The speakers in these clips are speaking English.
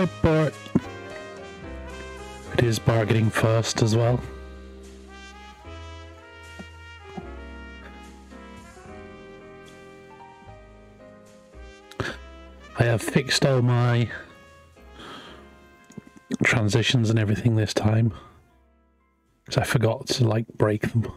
Hi, Bart. It is bargaining first as well. I have fixed all my transitions and everything this time. Because I forgot to like break them.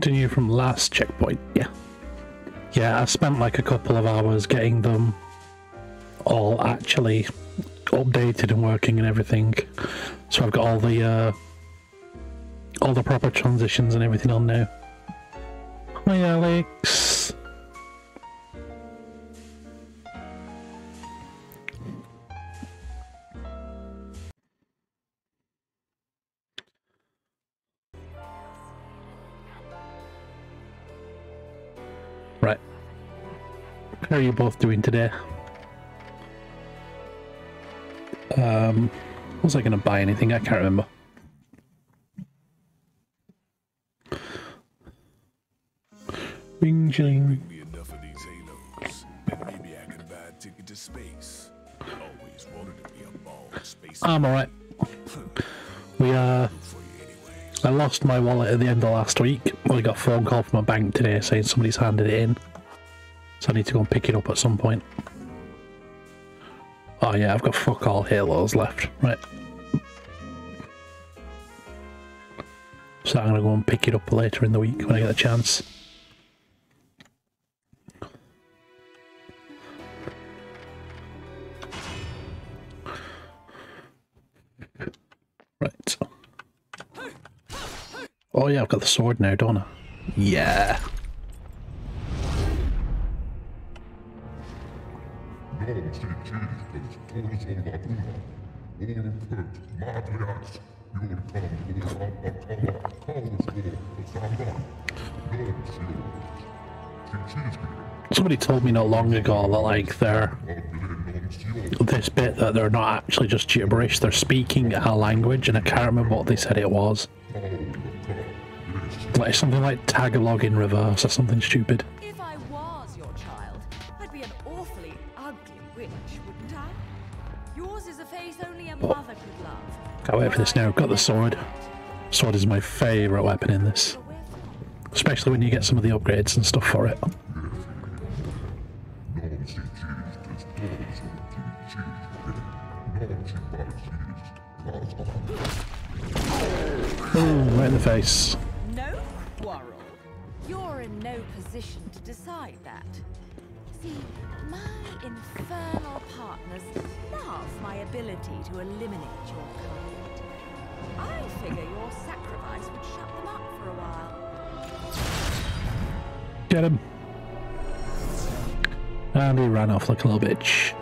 Continue from last checkpoint, yeah. Yeah, I spent like a couple of hours getting them all actually updated and working and everything. So I've got all the uh, all the proper transitions and everything on now. How are you both doing today? Um, was I going to buy anything? I can't remember. Ring jing. me enough of these halos, and maybe I can buy a ticket to space. Always wanted to be a ball space I'm alright. We, uh, for you anyway. I lost my wallet at the end of last week. I got a phone call from a bank today saying somebody's handed it in. So I need to go and pick it up at some point. Oh yeah, I've got fuck all halos left. Right. So I'm gonna go and pick it up later in the week when I get a chance. Right. Oh yeah, I've got the sword now, don't I? Yeah. Somebody told me not long ago that like they're this bit that they're not actually just gibberish, they're speaking a language and I can't remember what they said it was. Like something like Tagalog in reverse or something stupid. Wait for this now. Got the sword. Sword is my favourite weapon in this. Especially when you get some of the upgrades and stuff for it. Ooh, right in the face. no quarrel. You're in no position to decide that. See, my infernal partners love my ability to eliminate. I figure your sacrifice would shut them up for a while. Get him. And he ran off like a little bitch.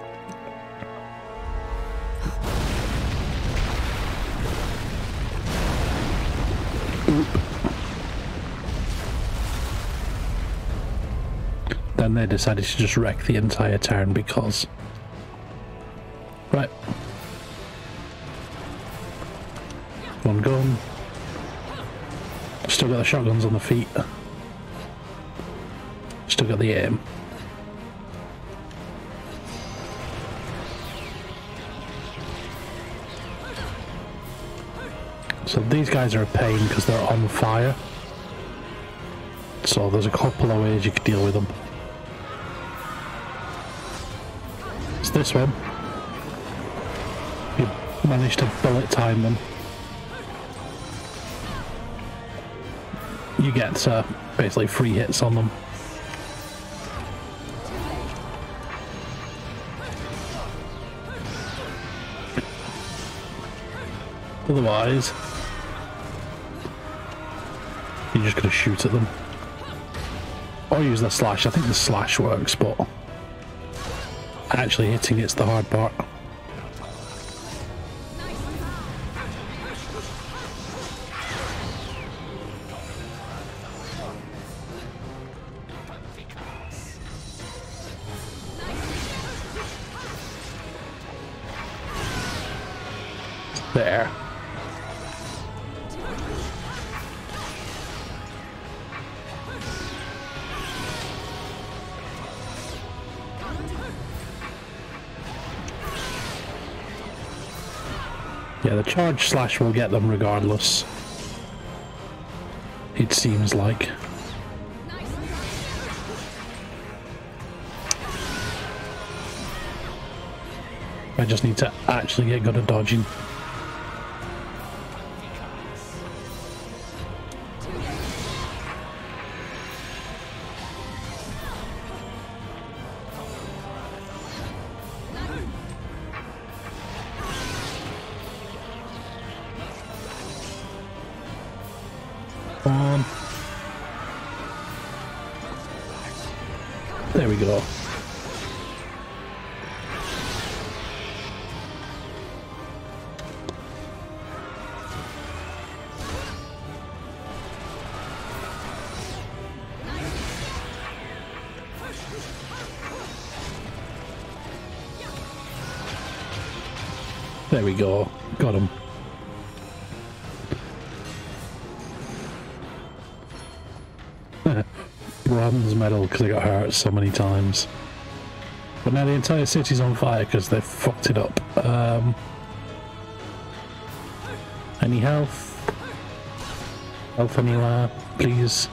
Then they decided to just wreck the entire town because. One gun. Still got the shotguns on the feet. Still got the aim. So these guys are a pain because they're on fire. So there's a couple of ways you could deal with them. It's this one. You manage to bullet time them. You get uh, basically free hits on them. Otherwise, you're just going to shoot at them. Or use the slash. I think the slash works, but Actually hitting it's the hard part. Charge slash will get them regardless. It seems like. I just need to actually get good at dodging. On. There we go. There we go. Got him. Bronze medal because I got hurt so many times. But now the entire city's on fire because they fucked it up. Um, any health? Health anywhere, please?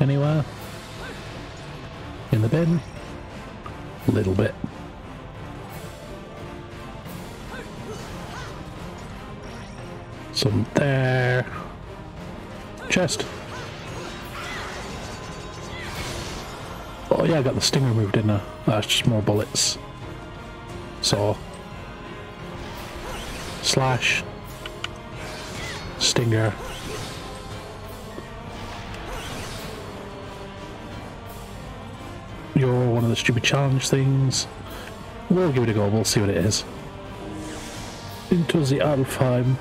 Anywhere? In the bin? A little bit. Some there. Chest. Yeah, I got the stinger removed, didn't I? That's just more bullets. So... Slash. Stinger. You're one of the stupid challenge things. We'll give it a go, we'll see what it is. Into the Alfheim.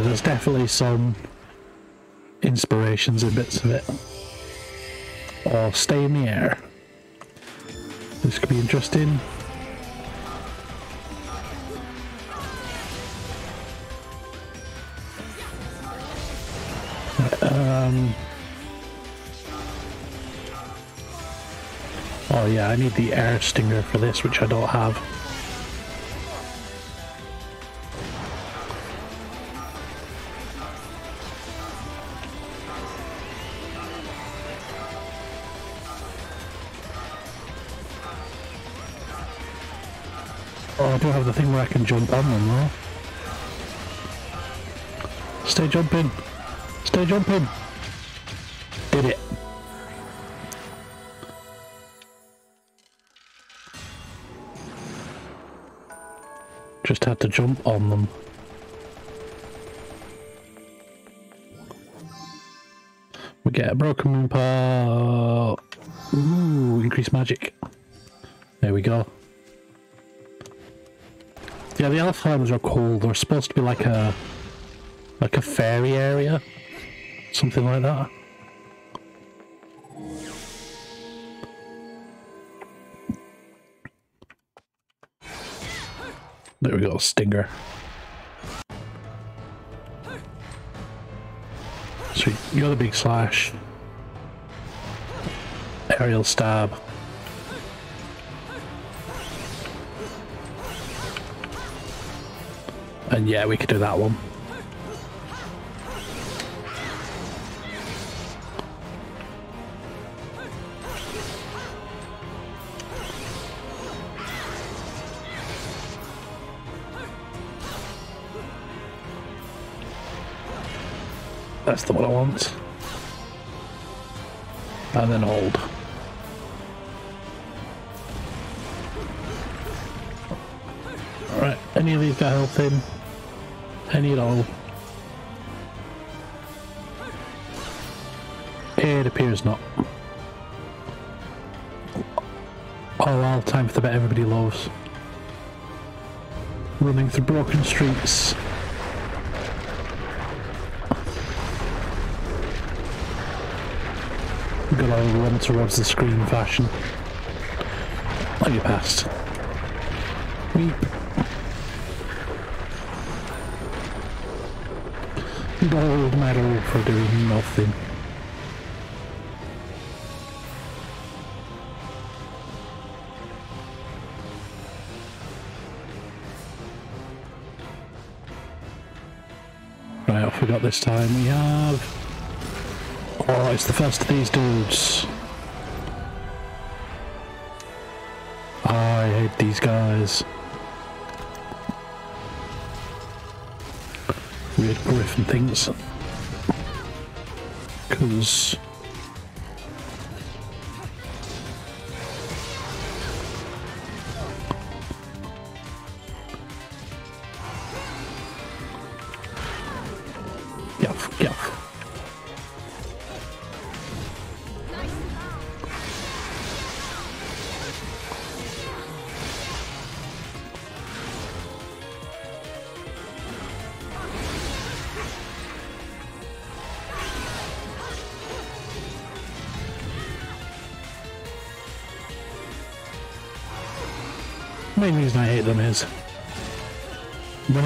Yeah, there's definitely some inspirations in bits of it. Or stay in the air. This could be interesting. Um, oh yeah, I need the air stinger for this, which I don't have. Jump on them though. Stay jumping. Stay jumping. Did it. Just had to jump on them. We get a broken moon part. Ooh, increased magic. Alfheims are cool. They're supposed to be like a like a fairy area, something like that. There we go, stinger. Sweet, you're the big slash. Aerial stab. And yeah, we could do that one. That's the one I want. And then hold. Alright, any of these got health in? Any at all? It appears not. Oh well, time for the bit everybody loves. Running through broken streets. Old run towards the screen fashion. Oh, you passed. Weep. Gold medal for doing nothing. Right, off we got this time. We have... Oh, it's the first of these dudes. I hate these guys. Weird griffin things. Because...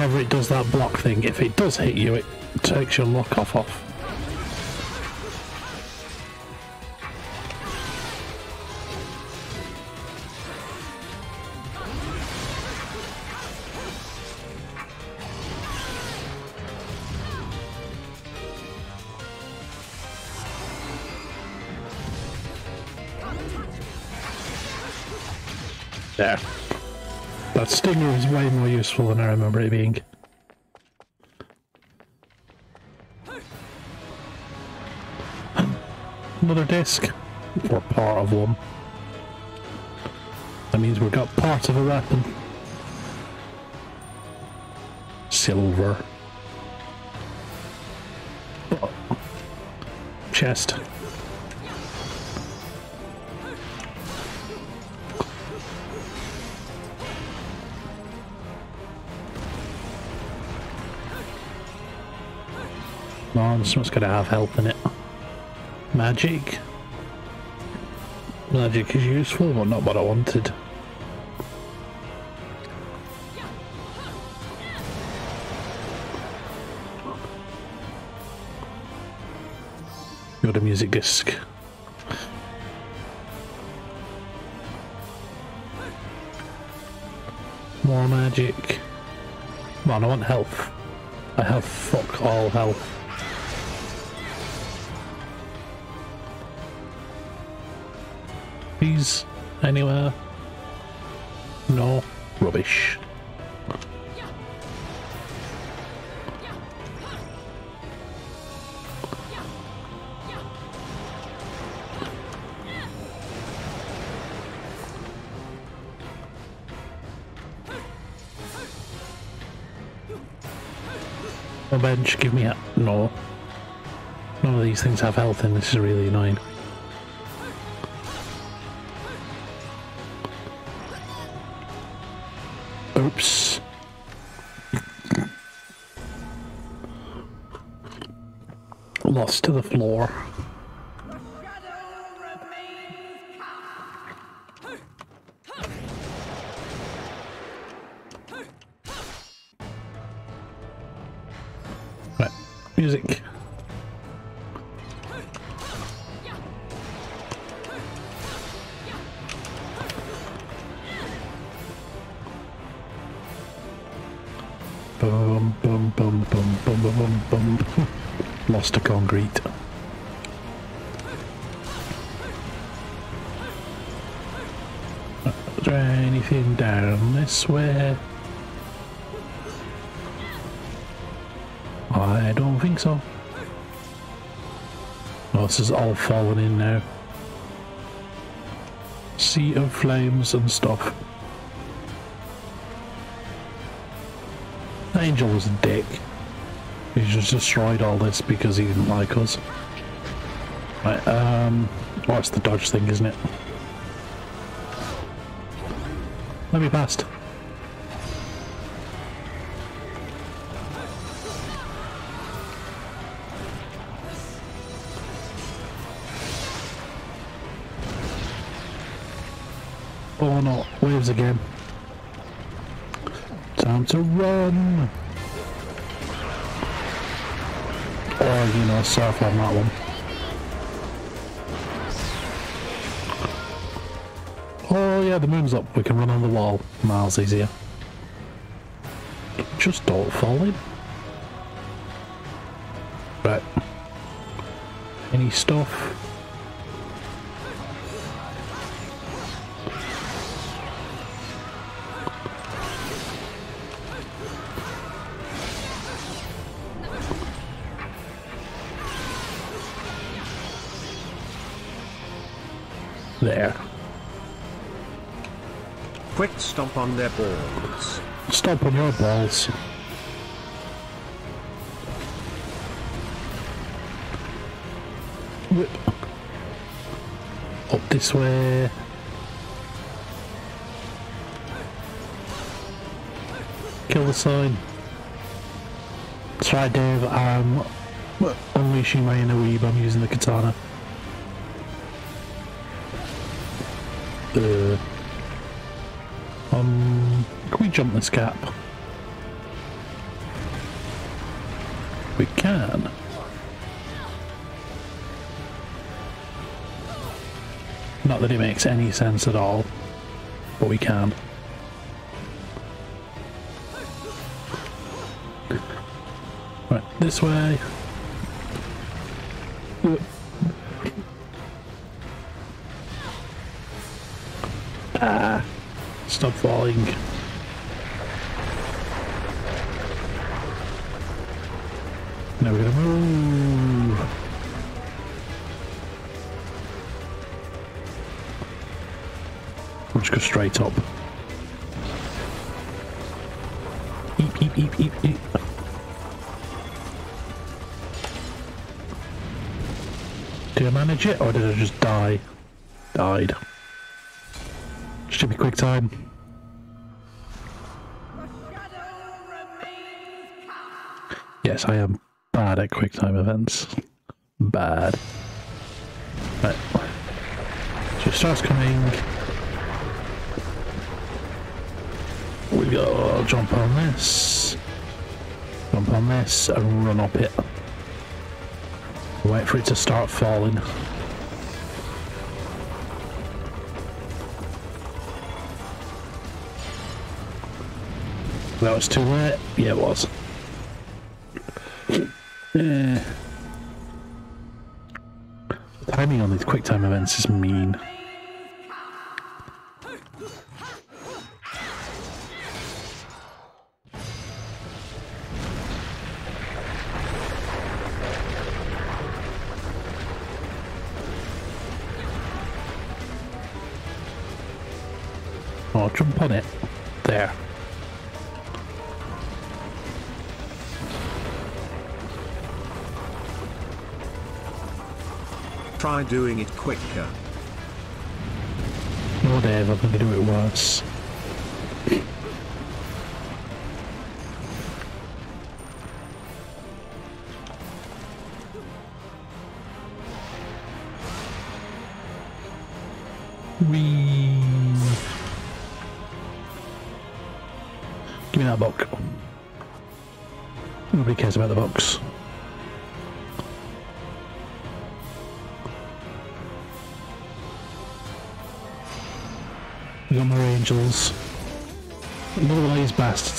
whenever it does that block thing, if it does hit you, it takes your lock off off. There. That stinger is way more useful than I remember it being. Another disc. Or part of one. That means we've got part of a weapon. Silver. Chest. On, this one's gotta have health in it. Magic. Magic is useful, but not what I wanted. Got a music disc. More magic. Man, I want health. I have fuck all health. Please, anywhere? No. Rubbish. Bench, give me a... No. None of these things have health and this is really annoying. To the floor. This way? I don't think so. Oh, this is all falling in now. Sea of flames and stuff. Angel was a dick. He just destroyed all this because he didn't like us. Right, um... Oh, it's the dodge thing, isn't it? Let me past. Waves again. Time to run! Or, you know, surf on that one. Oh yeah, the moon's up. We can run on the wall. Miles easier. Just don't fall in. Right. Any stuff? Stomp on their balls. Stomp on your balls. Whip. Up this way. Kill the sign. That's right, Dave. Um, I'm unleashing my inner weeb. I'm using the katana. Jump this gap? We can. Not that it makes any sense at all, but we can. Right, this way. Did I it or did I just die? Died. Should be quick time. Yes, I am bad at quick time events. Bad. Right. So it starts coming. We go oh, jump on this. Jump on this and run up it. Wait for it to start falling. That was too late. Yeah, it was. Timing on these quick time events is mean. Try doing it quicker. Whatever, I'm gonna do it worse. Give me that book. Nobody cares about the box. Angels. These bastards.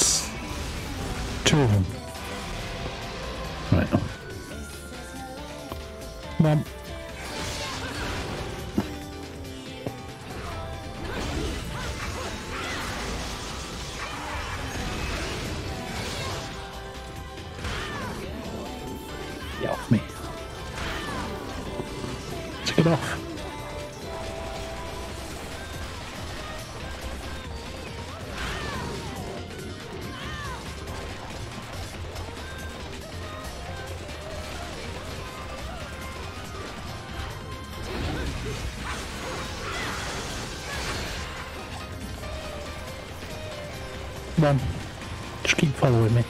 Keep following me.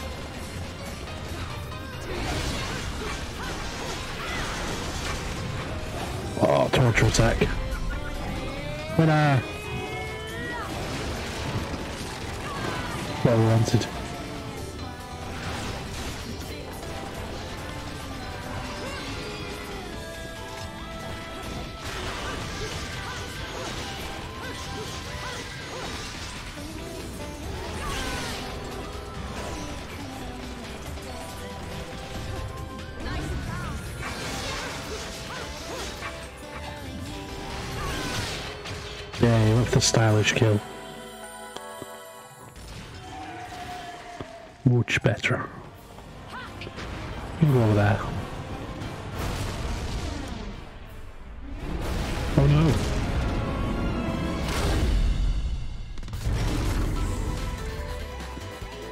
Yay, with the stylish kill. Much better. You go over there. Oh no.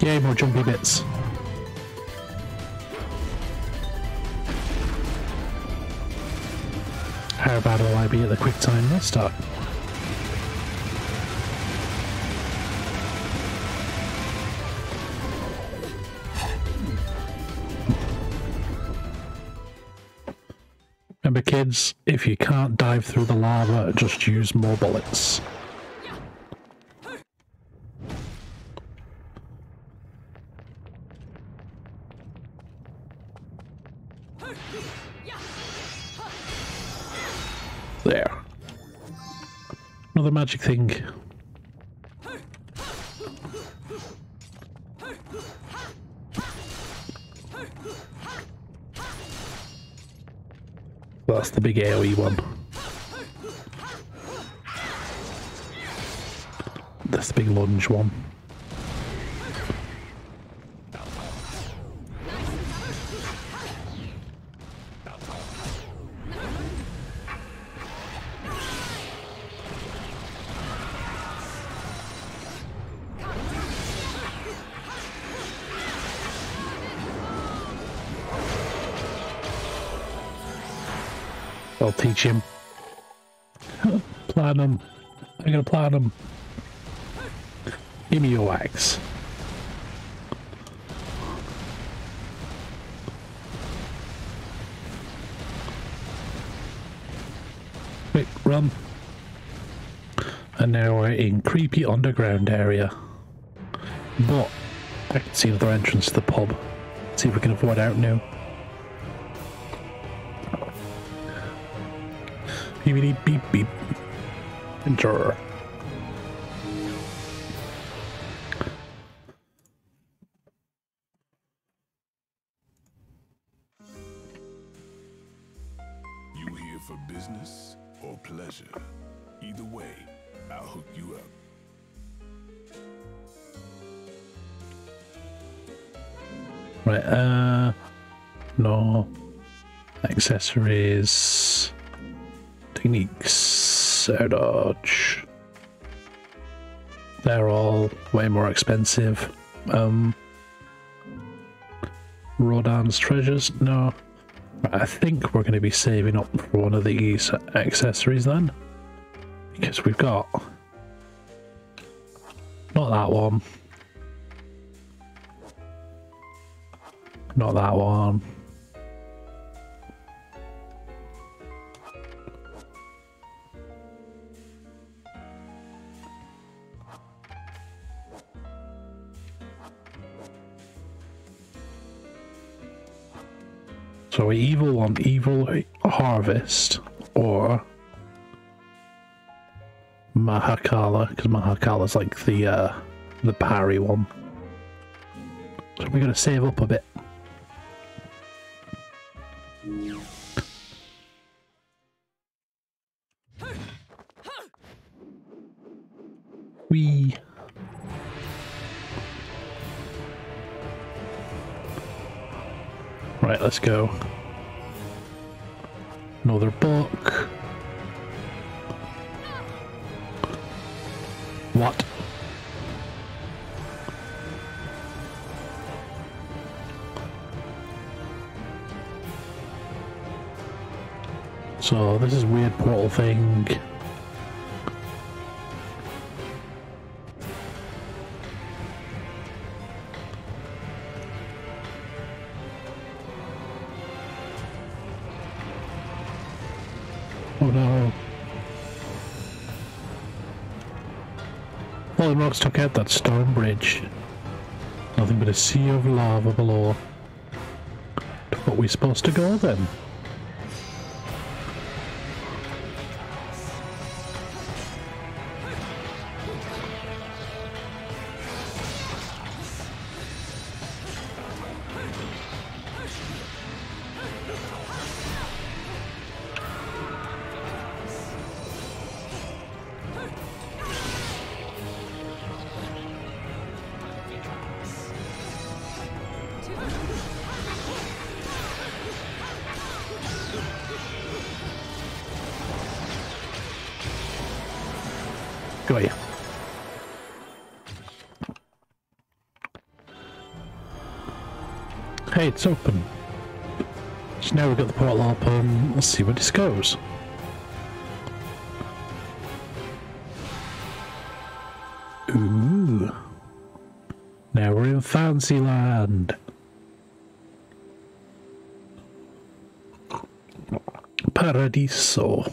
Yay, more jumpy bits. How bad will I be at the quick time? Remember kids, if you can't dive through the lava, just use more bullets. There. Another magic thing. The big AoE one. That's the big lunge one. Him. Platinum. I'm gonna platinum. Give me your axe. Quick, run. And now we're in creepy underground area. But I can see another entrance to the pub. See if we can avoid out now. Beep beep beep. Enter. You here for business or pleasure? Either way, I'll hook you up. Right, uh no. Accessories. Techniques. Dodge. They're all way more expensive. Um Rodin's treasures? No. I think we're gonna be saving up for one of these accessories then. Because we've got evil evil harvest or Mahakala, because Mahakala is like the uh the parry one. So we're gonna save up a bit. Wee. Right, let's go. Took out that stone bridge. Nothing but a sea of lava below. What we're supposed to go then? It's open. So now we've got the portal open. Let's see where this goes. Ooh. Now we're in Fantasyland. Paradiso.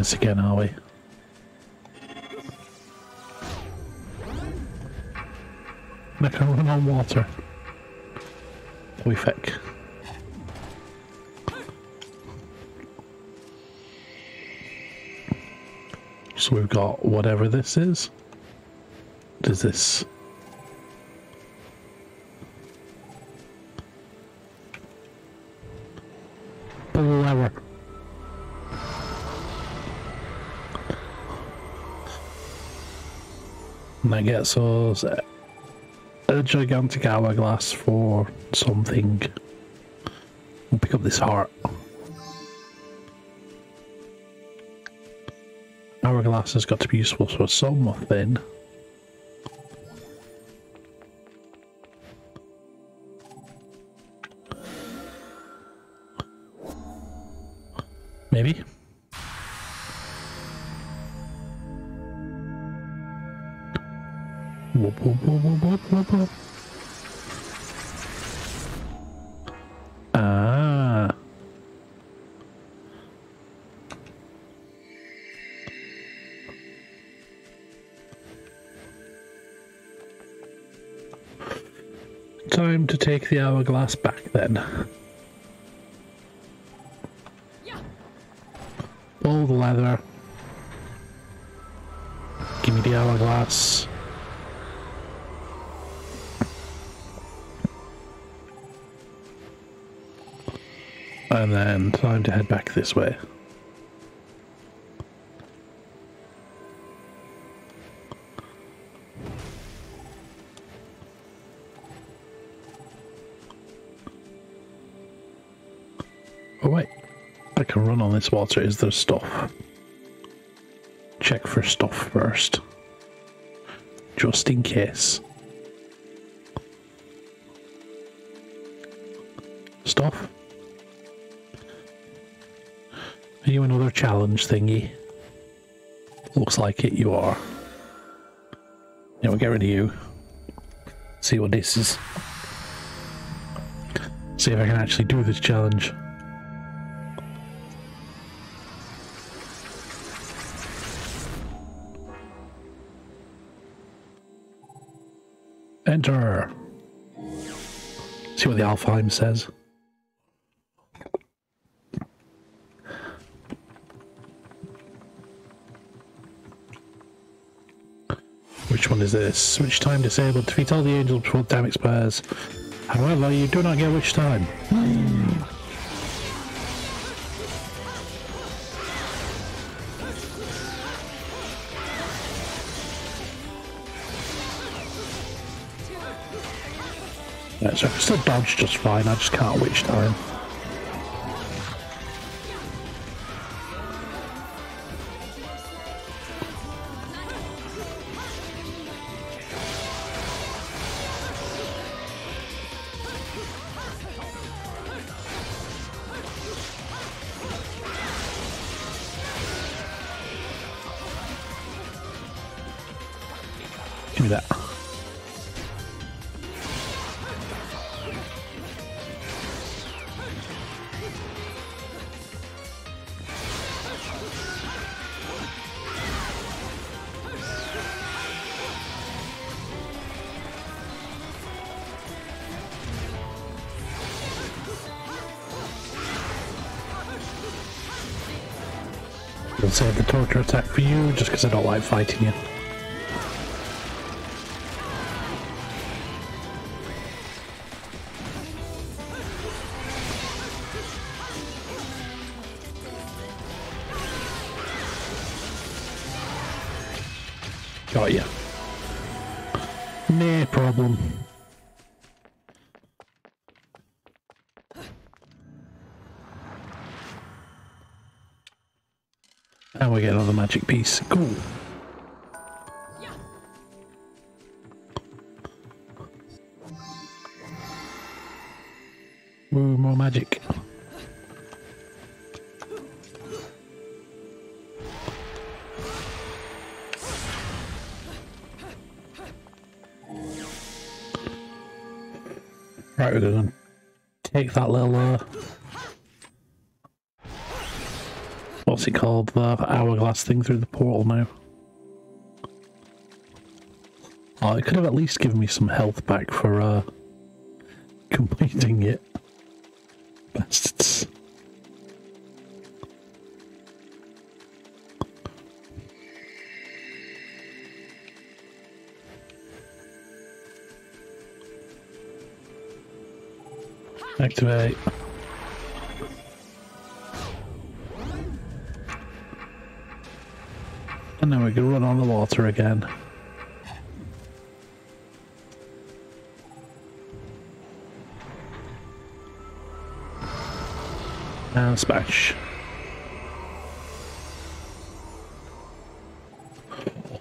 This again, are we? I can run on water. We thick. So we've got whatever this is. Does this that gets us a gigantic hourglass for something. We'll pick up this heart. Hourglass has got to be useful for something. Hourglass back then. Pull the leather. Give me the hourglass. And then time to head back this way. This water. Is there stuff? Check for stuff first. Just in case. Stuff? Are you another challenge thingy? Looks like it, you are. Yeah, we'll get rid of you. See what this is. See if I can actually do this challenge. Enter. See what the Alfheim says. Which one is this? Witch time disabled? Defeat all the angels before time expires. However, you do not get witch time. Still dodge just fine, I just can't witch time. I'll save the torture attack for you just because I don't like fighting you. We get another magic piece. Cool. Ooh, more magic. Right, we're gonna take that little uh, what's it called? The hourglass thing through the portal now. Oh, it could have at least given me some health back for uh, completing it. Bastards. Activate. Water again. And smash.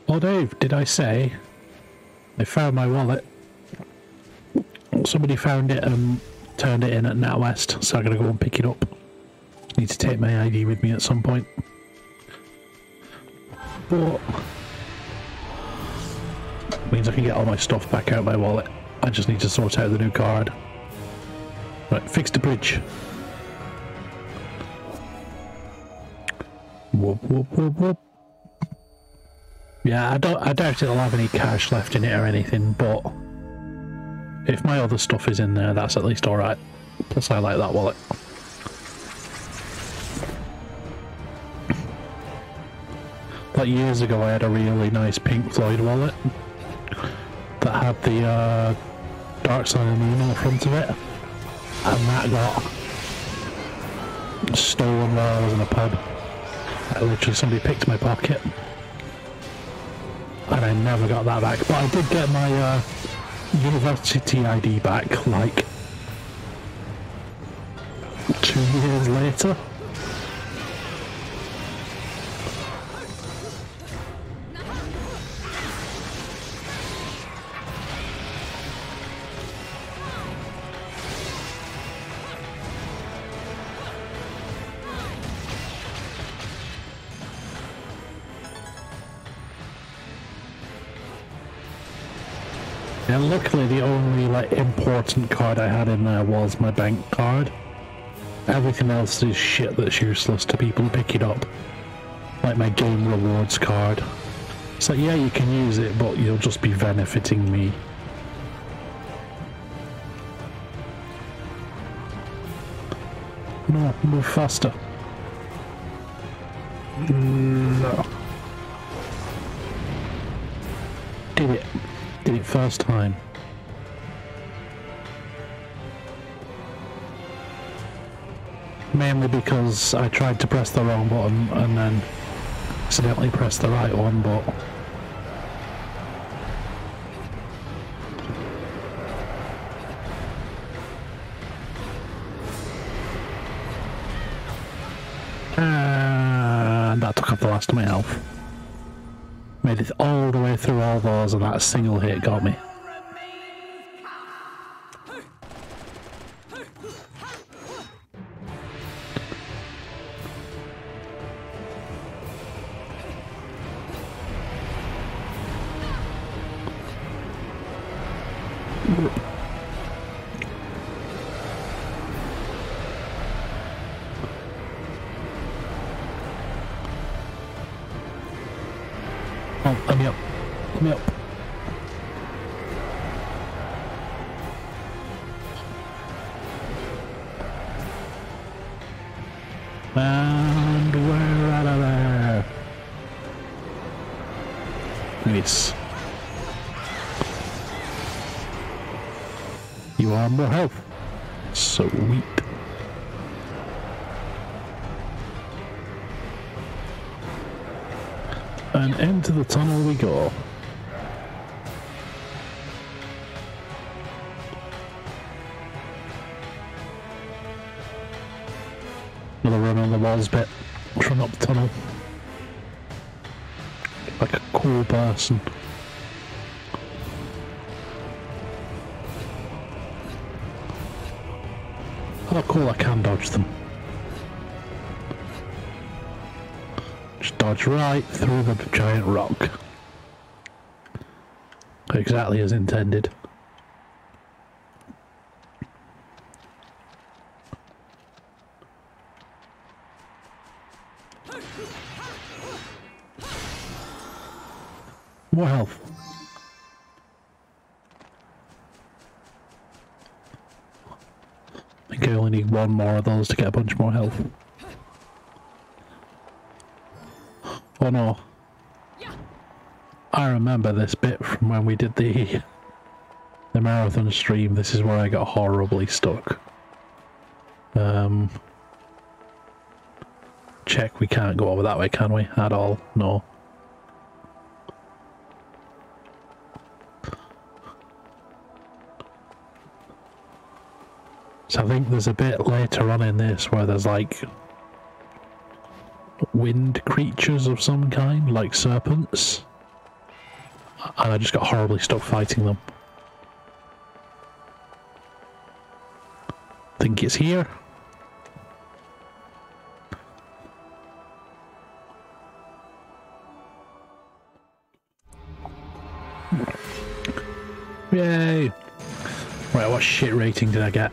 Oh Dave, did I say I found my wallet? Somebody found it and turned it in at NatWest, so I'm gonna go and pick it up. Need to take my ID with me at some point. But I can get all my stuff back out of my wallet. I just need to sort out the new card. Right, fix the bridge. Whoop whoop whoop whoop. Yeah, I don't I doubt it'll have any cash left in it or anything, but if my other stuff is in there, that's at least alright. Plus I like that wallet. Like years ago I had a really nice Pink Floyd wallet had the uh, Dark Side of the Moon on the front of it. And that got stolen while I was in a pub. Like, literally somebody picked my pocket. And I never got that back. But I did get my uh, university ID back like two years later. Luckily the only like important card I had in there was my bank card. Everything else is shit that's useless to people who pick it up. Like my game rewards card. So yeah, you can use it, but you'll just be benefiting me. No, move faster. No. First time. Mainly because I tried to press the wrong button and then accidentally pressed the right one, but... And that took up the last of my health. Made it all because that single hit got me. Oh, let me up. Let me up. Into the tunnel we go. Another run on the walls bit. Run up the tunnel. Like a cool person. Oh cool, I can dodge them. Dodge right through the giant rock. Exactly as intended. More health. I think I only need one more of those to get a bunch more health. No. I remember this bit from when we did the the marathon stream. This is where I got horribly stuck. Um check we can't go over that way, can we? At all? No. So I think there's a bit later on in this where there's like wind creatures of some kind, like serpents. And I just got horribly stuck fighting them. Think it's here. Yay! Right, what shit rating did I get?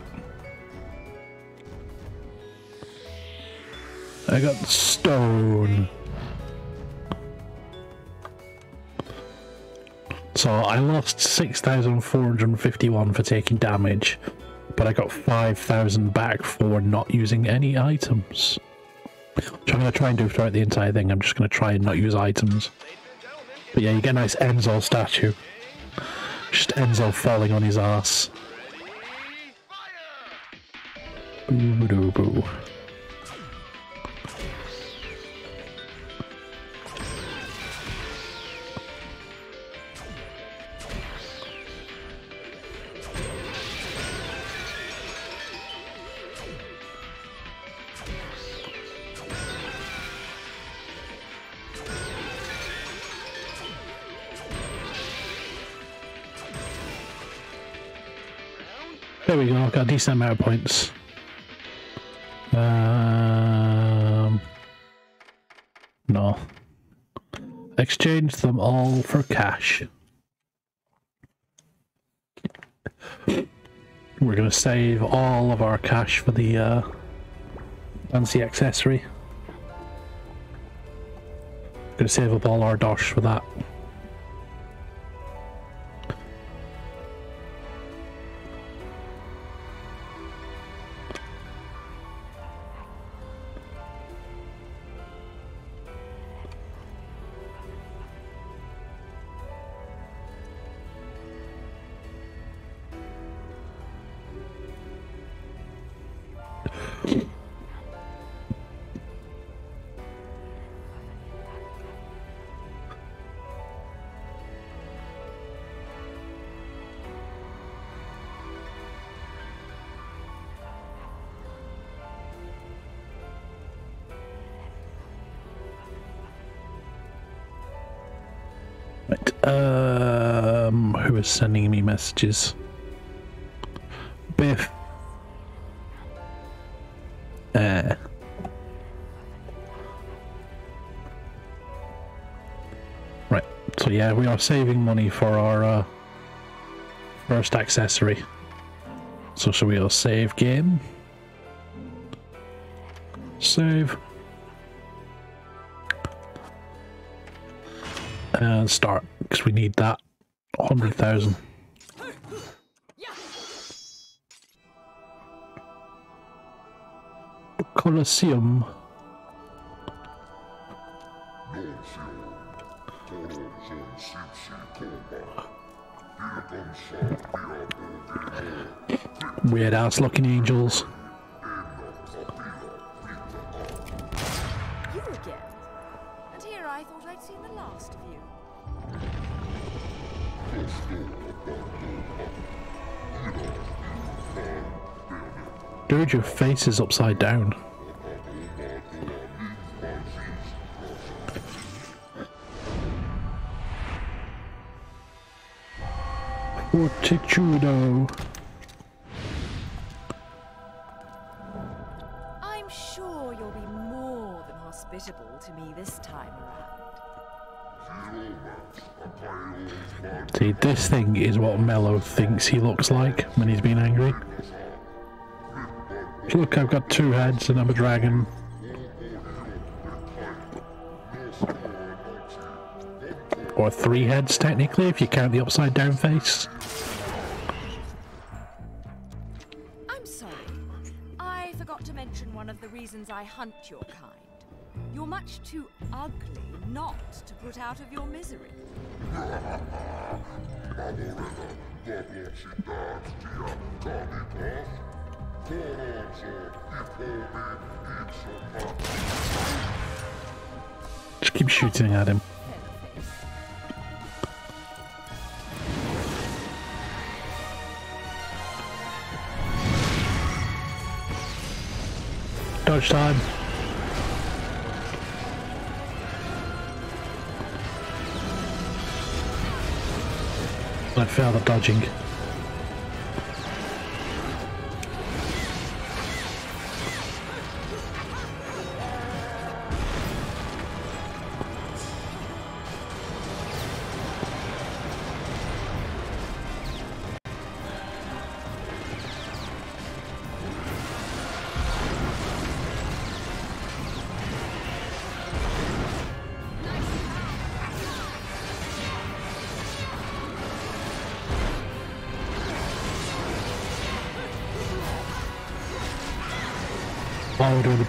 I got stone. So I lost 6,451 for taking damage, but I got 5,000 back for not using any items. Which I'm going to try and do throughout the entire thing. I'm just going to try and not use items. But yeah, you get a nice Enzo statue. Just Enzo falling on his ass. Decent amount of points. Um, no. Exchange them all for cash. We're going to save all of our cash for the uh, fancy accessory. Going to save up all our dosh for that. Messages? Biff. Uh. Right. So yeah, we are saving money for our uh, first accessory. So shall we all save game? Save. and start because we need that 100,000. Colosseum. Weird ass looking angels. You again? And here I thought I'd seen the last of you. Dude, your face is upside down. I'm sure you'll be more than hospitable to me this time around. See, this thing is what Mello thinks he looks like when he's been angry. Look, I've got two heads and I'm a dragon. Or three heads, technically, if you count the upside down face. Misery. Just keep shooting at him. Dodge time. I failed at dodging.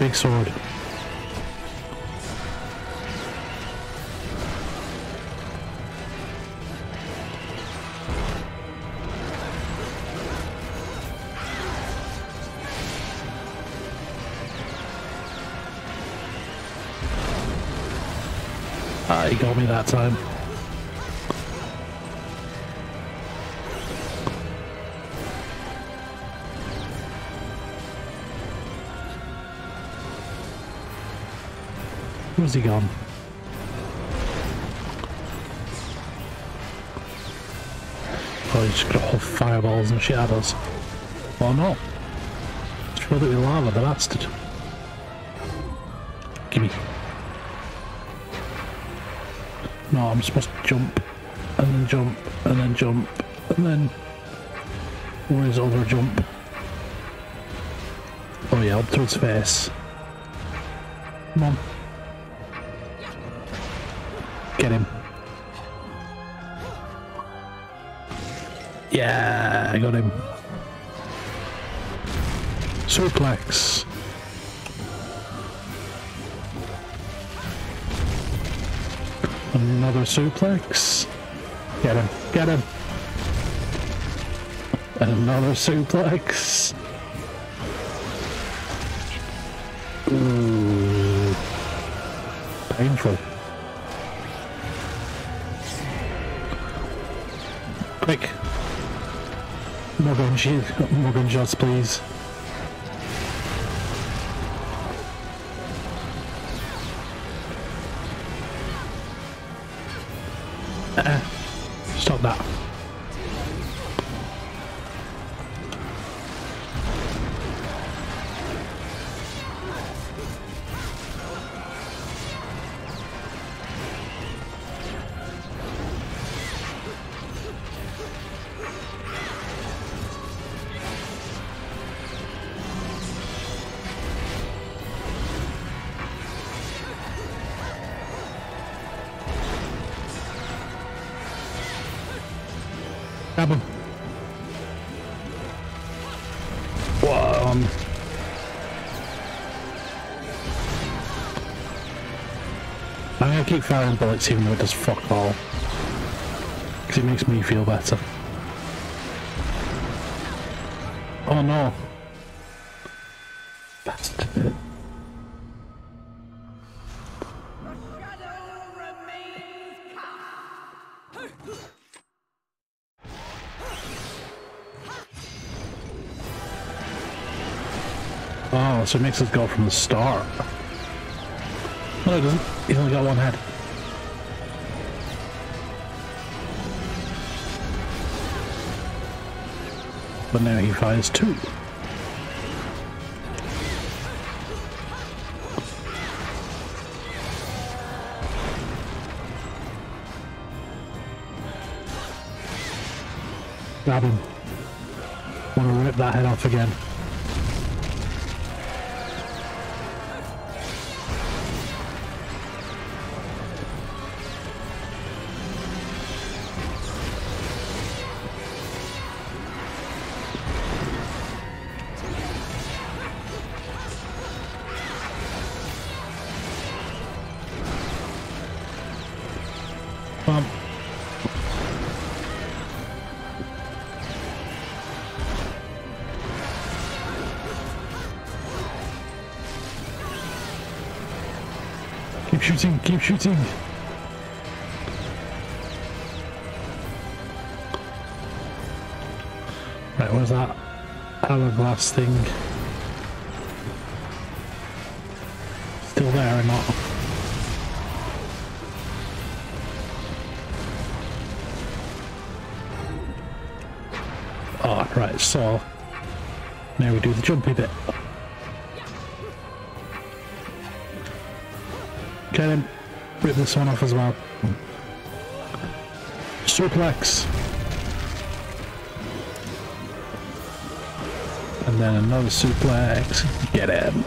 Big sword. Ah, he got me that time. Where's he gone? Oh, he's just got all fireballs and shit shadows. Oh no. Filled it with lava, the bastard. Gimme. No, I'm supposed to jump, and then jump, and then jump, and then... Where's over jump? Oh yeah, up to its face. Come on. Yeah, I got him. Suplex. Another suplex. Get him. Get him. Another suplex. More gun, sh- more gun shots, please. Uh-uh. Stop that. Keep firing bullets even though it does fuck all. Because it makes me feel better. Oh no. Bastard. Oh, so it makes us go from the start. No, it doesn't. He's only got one head. But now he fires two. Grab him. Want to rip that head off again. Shooting, keep shooting. Right, where's that hourglass thing? Still there or not? Oh, right, so now we do the jumpy bit. Get him. Rip this one off as well. Suplex. And then another suplex. Get him.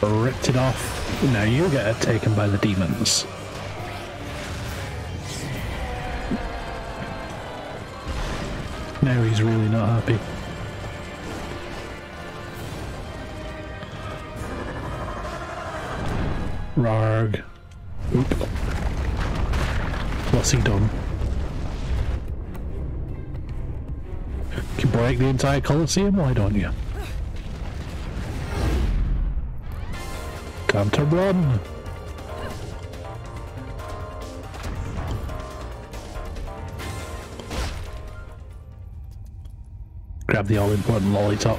Ripped it off. Now you get taken by the demons. Break the entire Colosseum? Why don't you? Time to run! Grab the all-important lollipop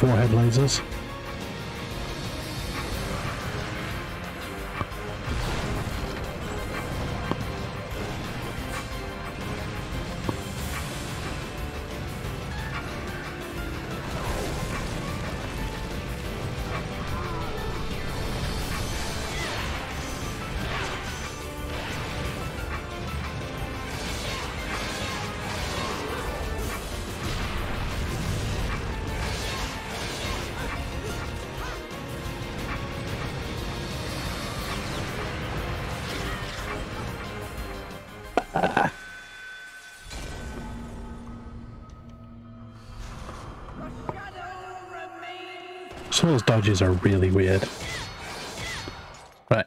forehead lasers. Those dodges are really weird. Right.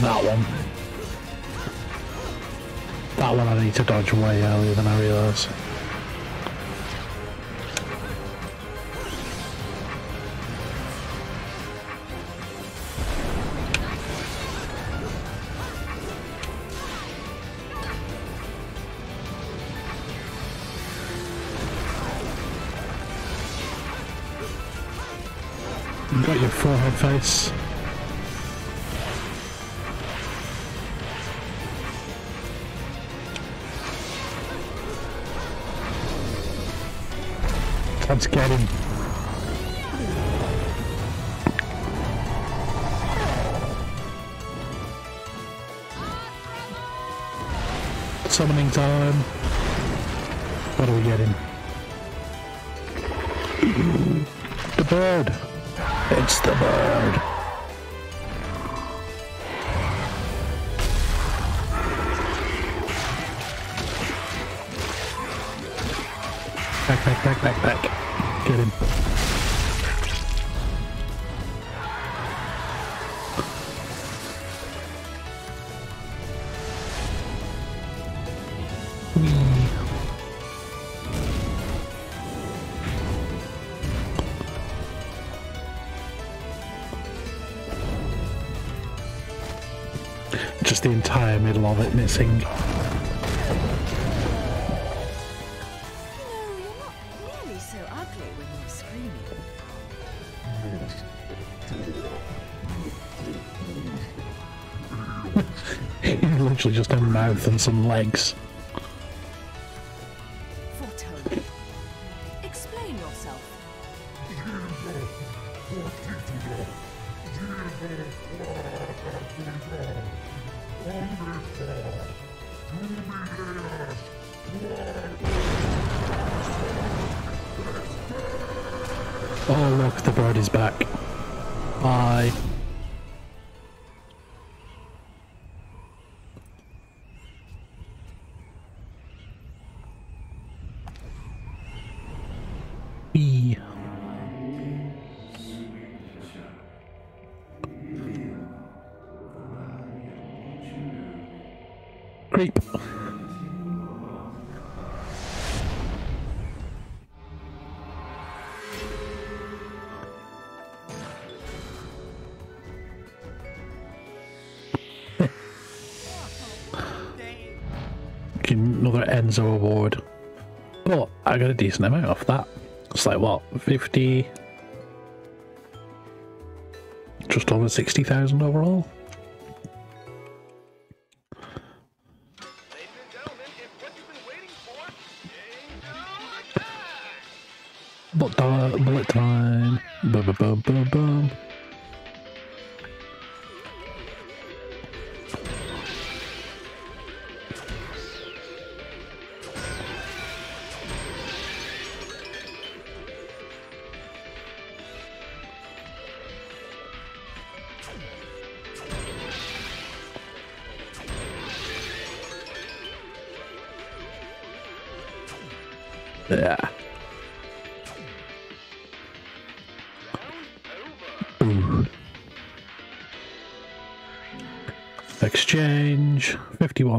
That one. That one I need to dodge way earlier than I realised. Face. Let's get him. Summoning time. What are we getting? The bird. It's the bird. Back, back, back, back, back. Get him. Screaming. Literally just a mouth and some legs. Enzo award. But I got a decent amount off that. It's like what, 50? Just over 60,000 overall?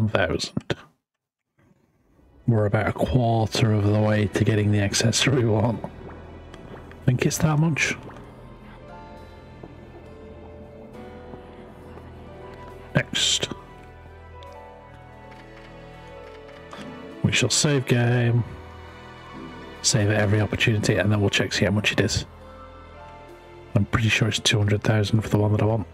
51,000. We're about a quarter of the way to getting the accessory we want. Think it's that much? Next. We shall save game. Save at every opportunity and then we'll check see how much it is. I'm pretty sure it's 200,000 for the one that I want.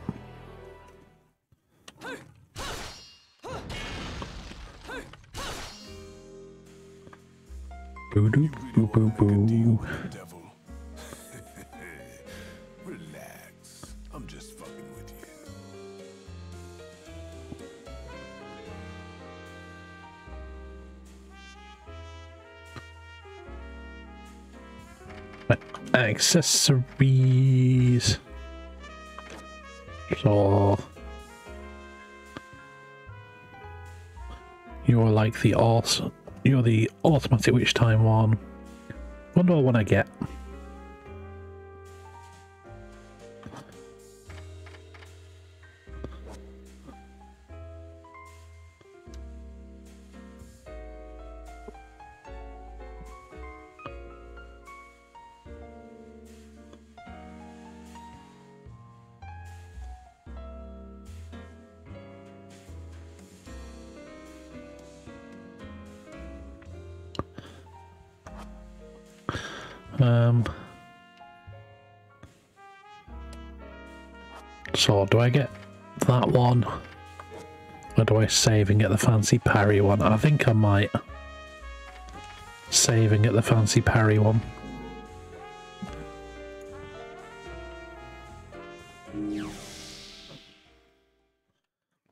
Accessories. So you're like the awesome. You're the automatic witch time one. Wonder what one I get. And get the fancy parry one? I think I might save and get the fancy parry one.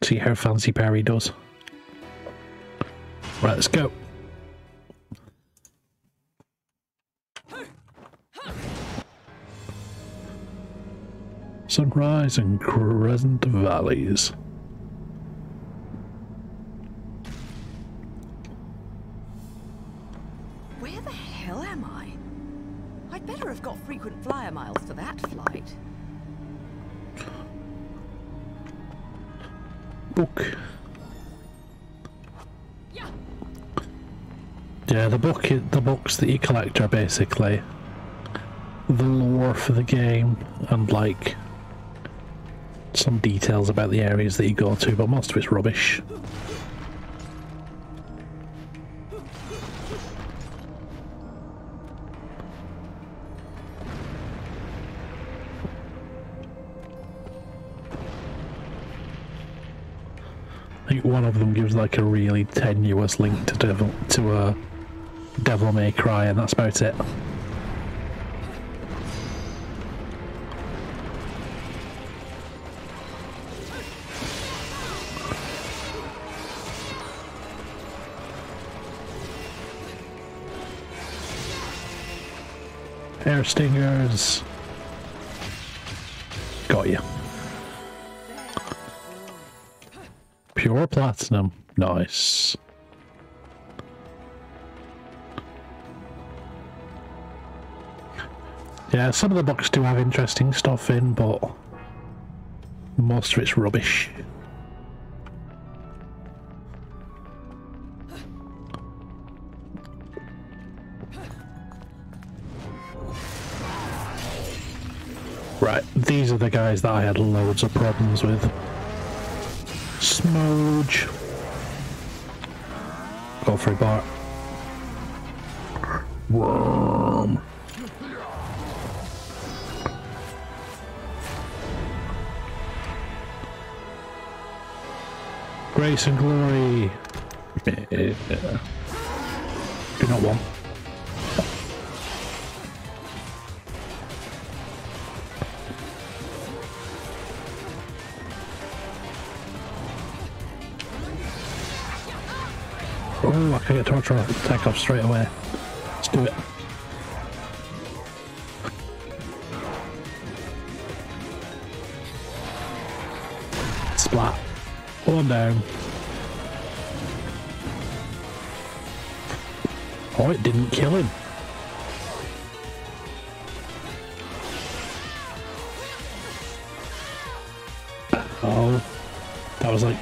See how fancy parry does. Right, let's go. Sunrise and Crescent Valleys. Books that you collect are basically the lore for the game and like some details about the areas that you go to, but most of it's rubbish. I think one of them gives like a really tenuous link to Devil to a uh, Devil May Cry, and that's about it. Air stingers. Got you. Pure platinum. Nice. Yeah, some of the books do have interesting stuff in, but most of it's rubbish. Right, these are the guys that I had loads of problems with. Smooge. Go for a bar. Worm. Grace and glory. Do not want. Oh, I can get torture attack off straight away. Let's do it. Splat. One down. Oh, it didn't kill him. Oh, that was like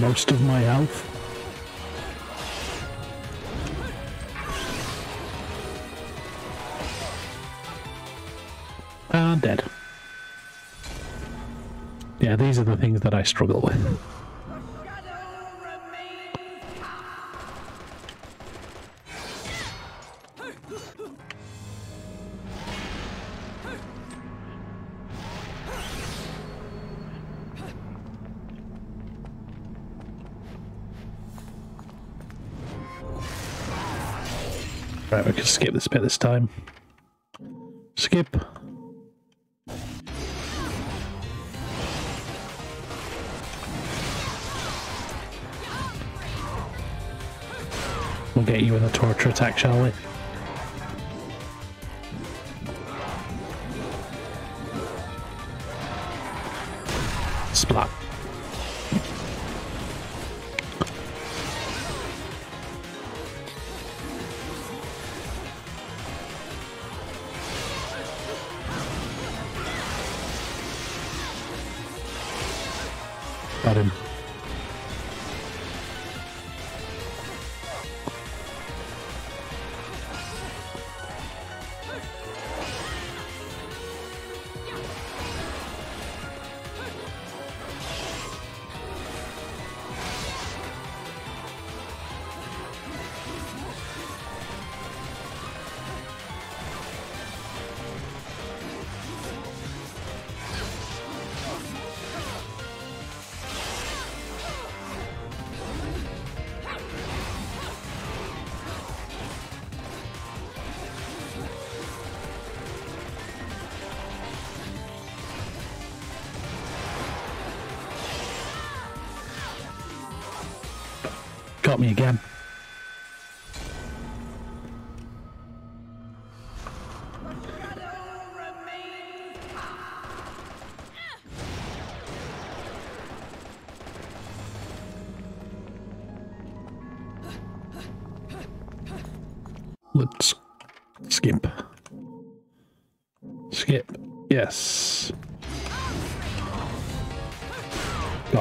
most of my health. And dead. Yeah, these are the things that I struggle with. Can skip this bit this time. Skip. We'll get you in a torture attack, shall we? Splat.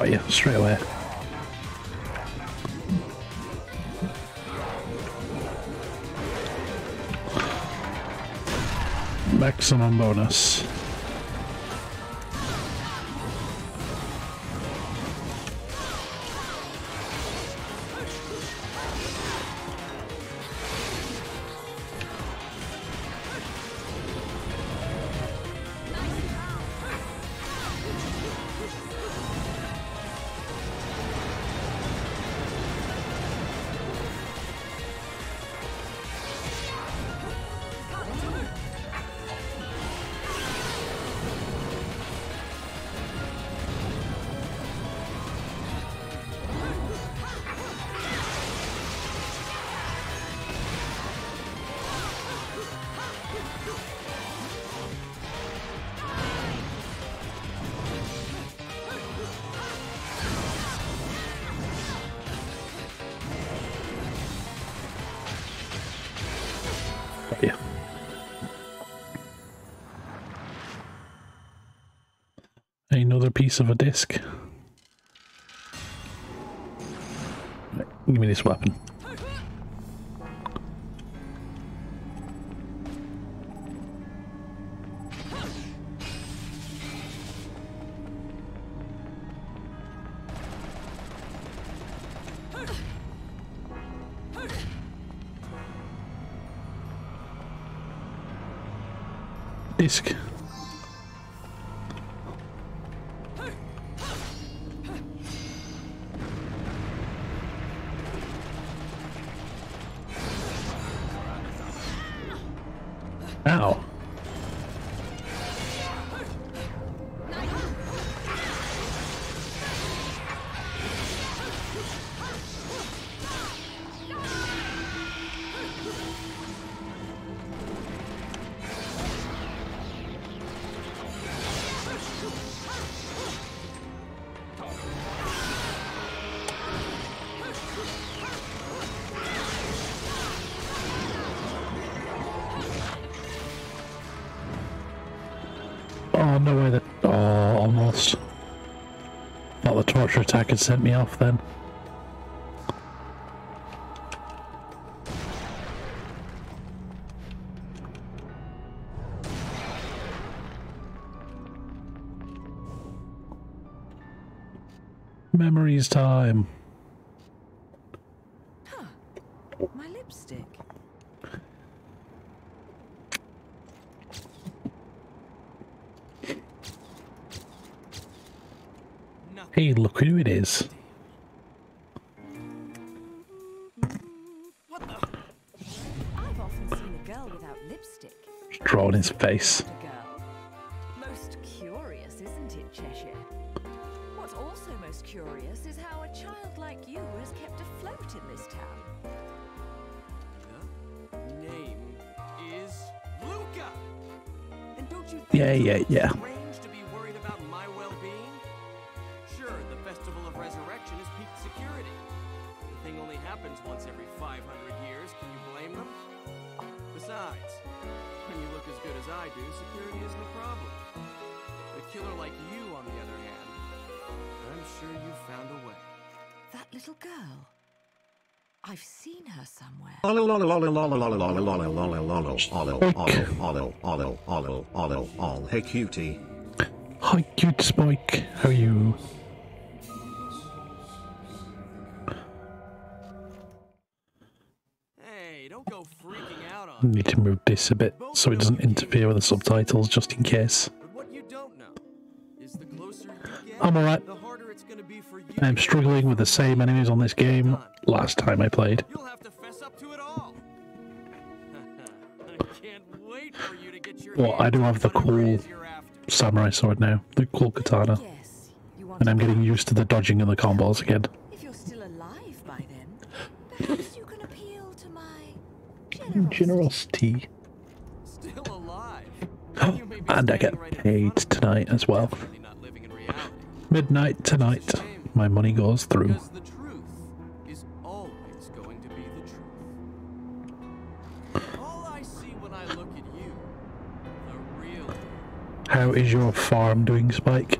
Got you straight away. Maximum bonus. Piece of a disc. Right, Give me this weapon. Disc. Thought the torture attack had sent me off then. Drawing his face. A. Most curious, isn't it, Cheshire? What's also most curious is how a child like you is kept afloat in this town. Name is Luka. And don't you think Yeah, yeah, yeah. Killer like you, on the other hand, I'm sure you found a way. That little girl. I've seen her somewhere. Hey cutie. Hi, cute Spike. How are you? Hey, don't go freaking out on. Need to move this a bit so it doesn't interfere with the subtitles, just in case. I'm alright. I'm struggling with the same enemies on this game last time I played. well, I do have the cool samurai sword now, the cool katana. And I'm getting used to the dodging and the combos again. If you're still alive by then, perhaps you can appeal to my generosity. Still alive. and I get paid tonight as well midnight tonight, my money goes through. How is your farm doing, Spike?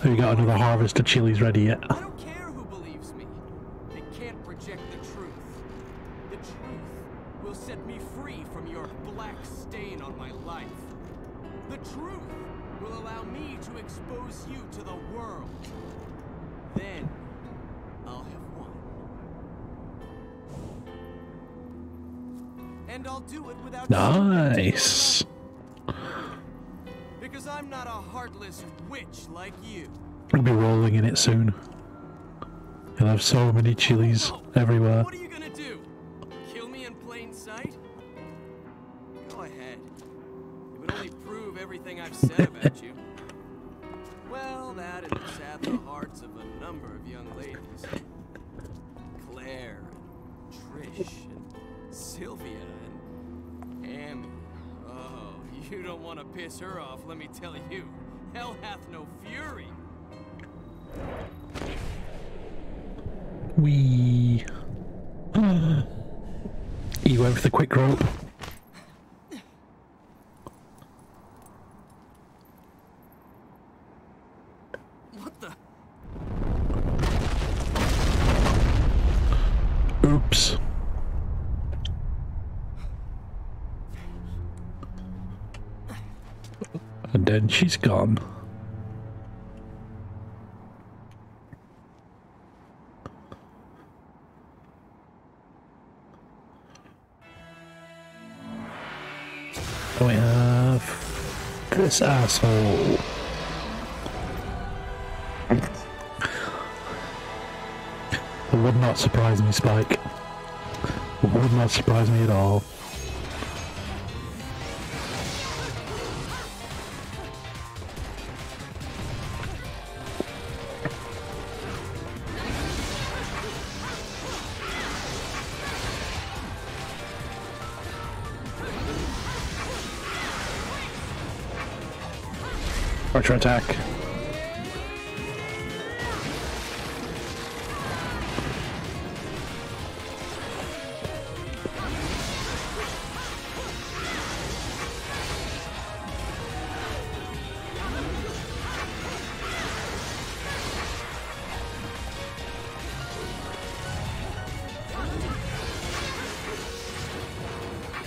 Have you got another harvest of chilies ready yet? have so many chilies everywhere. and she's gone. We have this asshole. It would not surprise me, Spike. It would not surprise me at all. counter attack.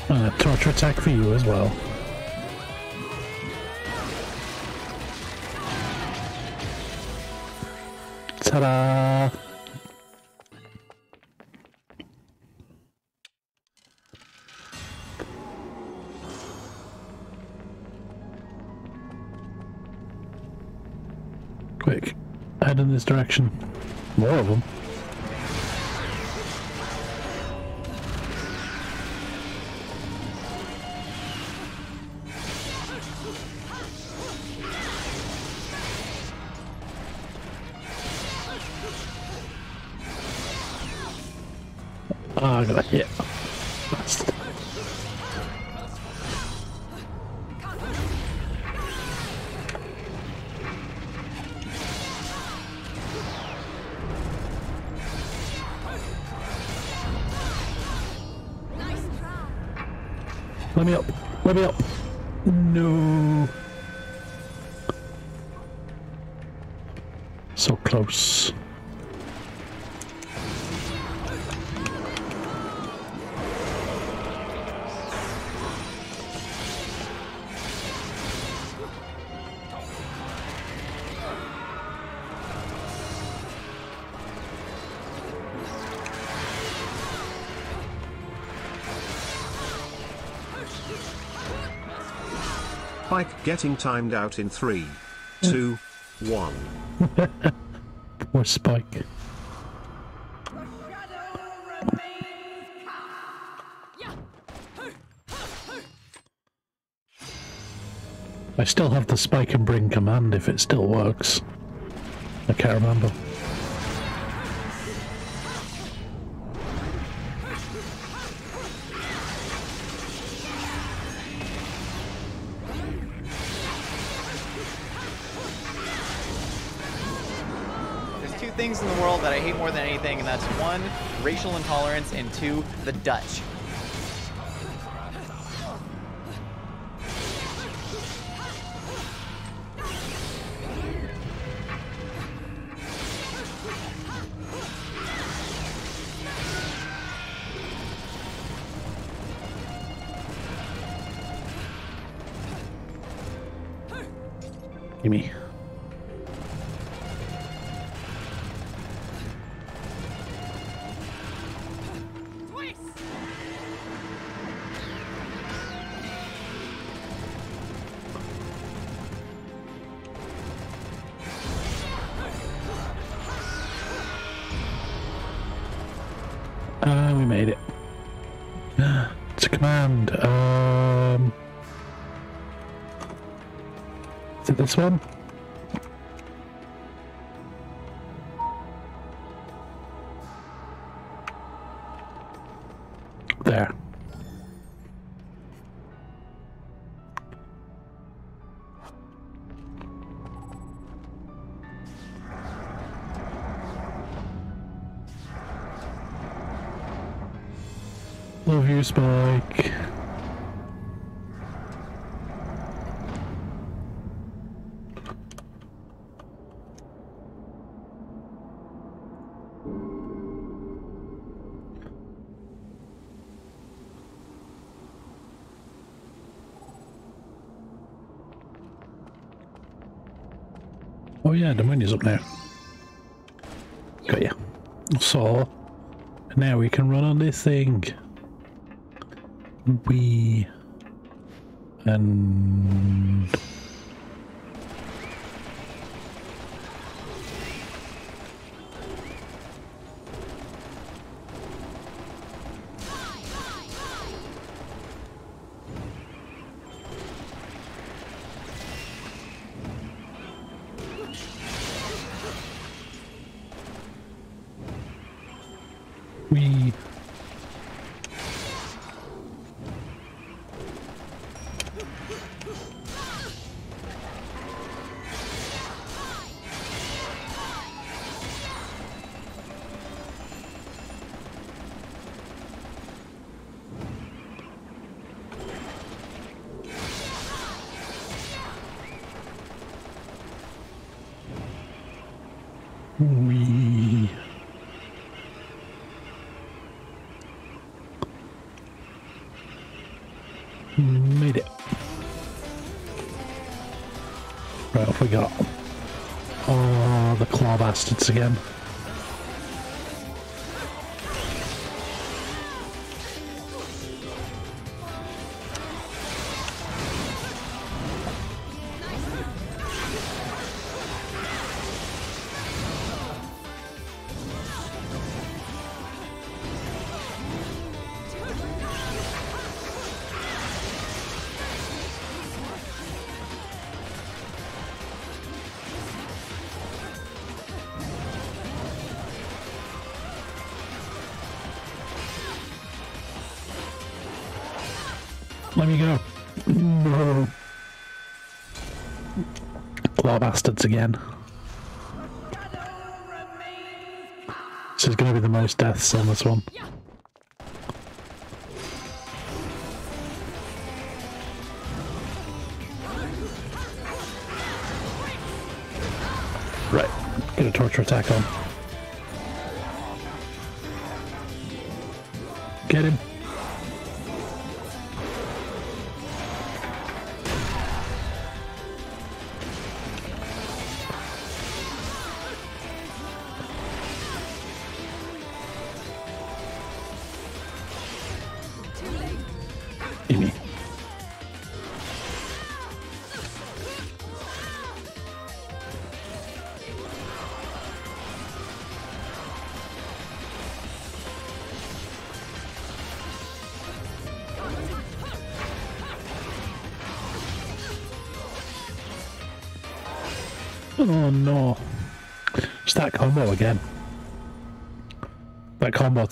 And a torture attack for you as well. Ta-da! Quick, head in this direction. More of them. Getting timed out in three, hmm. two, one. Poor Spike. I still have the spike and bring command if it still works. I can't remember. Hate more than anything, and that's one, racial intolerance, and two, the Dutch. This one? There. Love you, Spike. Yeah, the money's up now. Got ya. So, now we can run on this thing. We and again. Let me go. No. Claw bastards again. This is going to be the most deaths on this one. Right, get a torture attack on.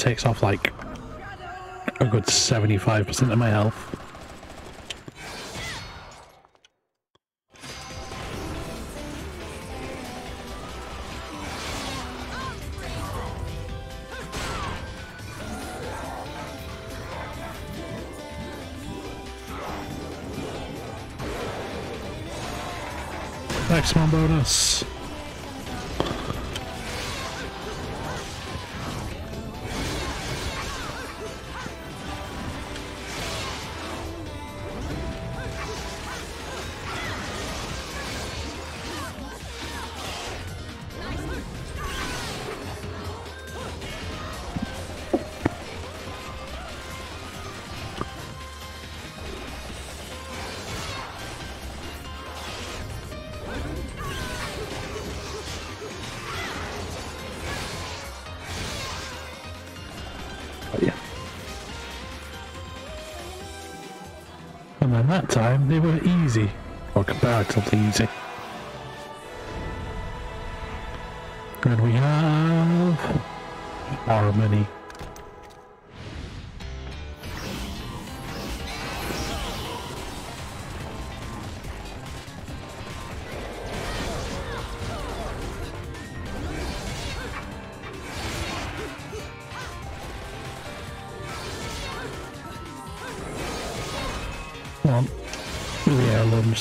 takes off like a good 75% of my health. Next one. bro. That were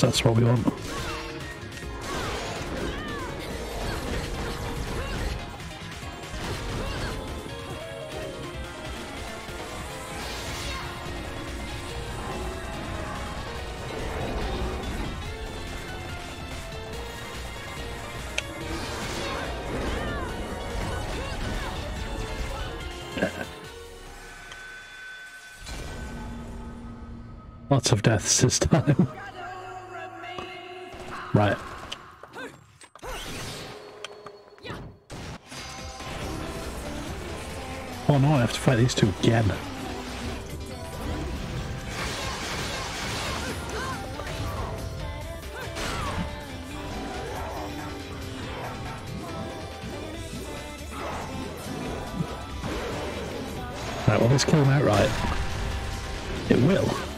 that's what we want. Lots of deaths this time. These two again. Right, well, let's kill him outright. It will.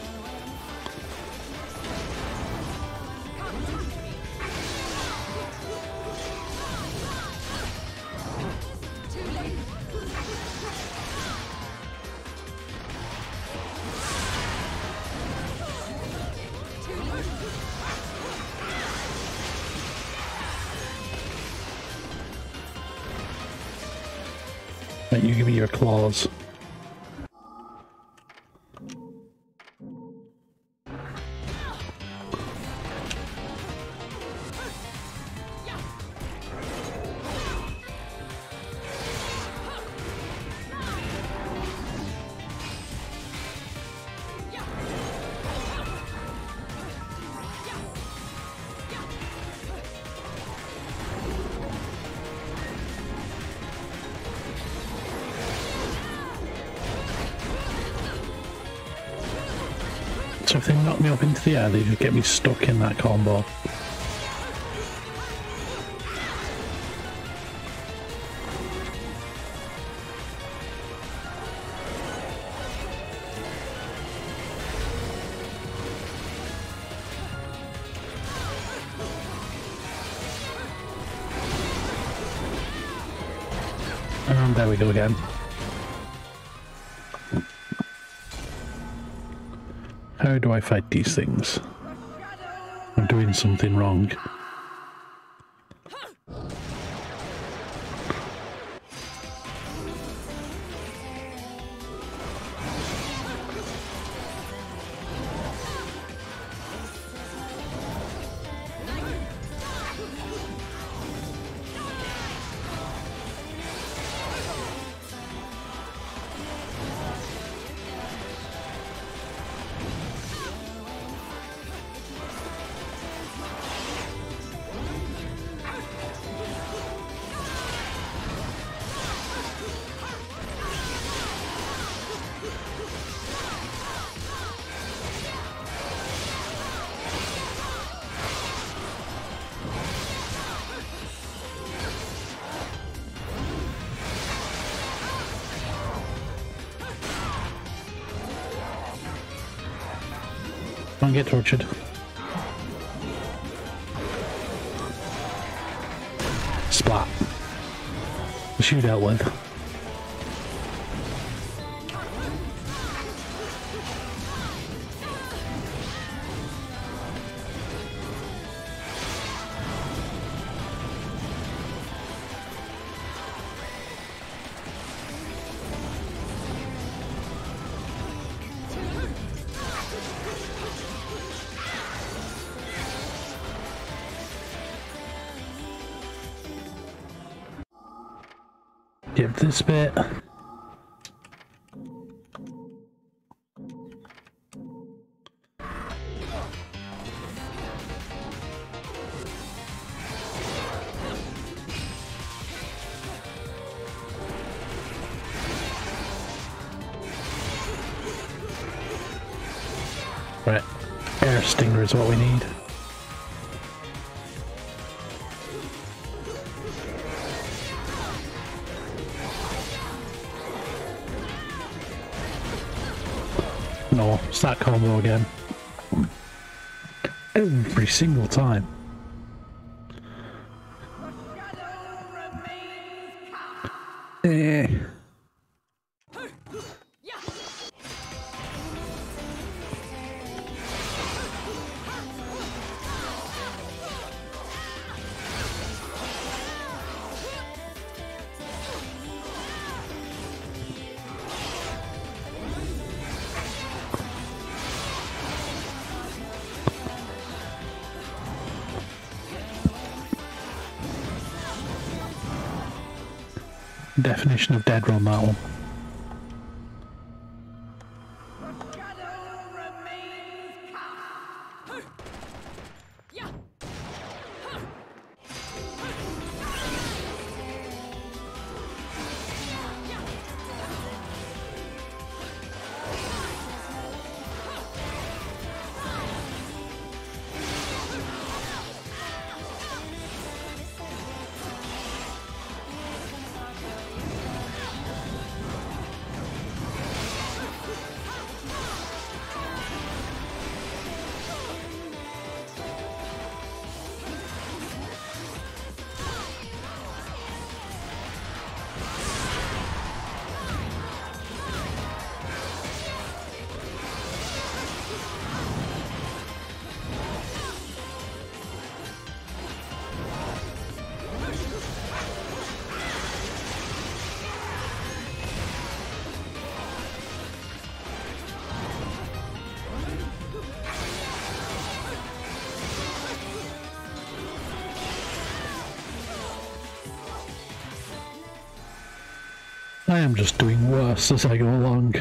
So if they knock me up into the air, they just get me stuck in that combo. And there we go again. How do I fight these things? I'm doing something wrong. Tortured. Splat. Shoot out with. Give this bit. Single time. Definition of dead that I am just doing worse as I go along.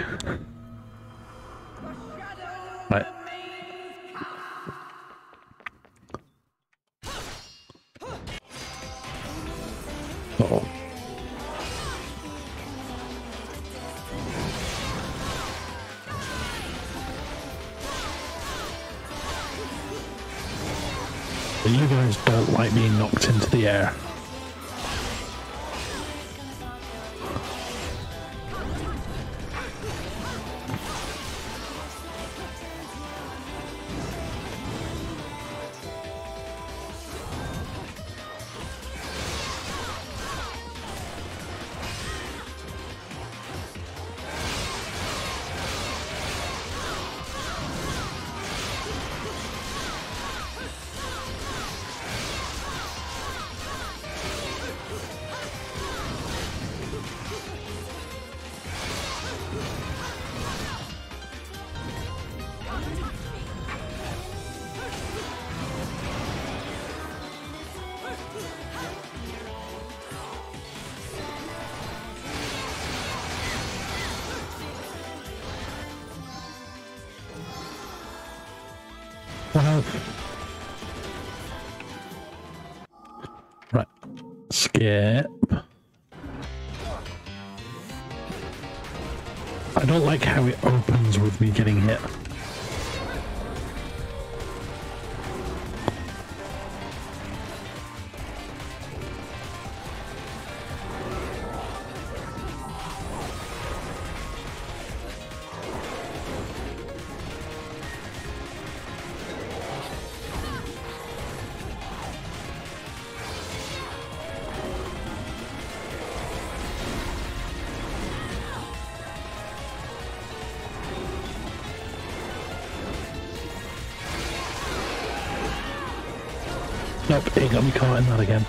That again.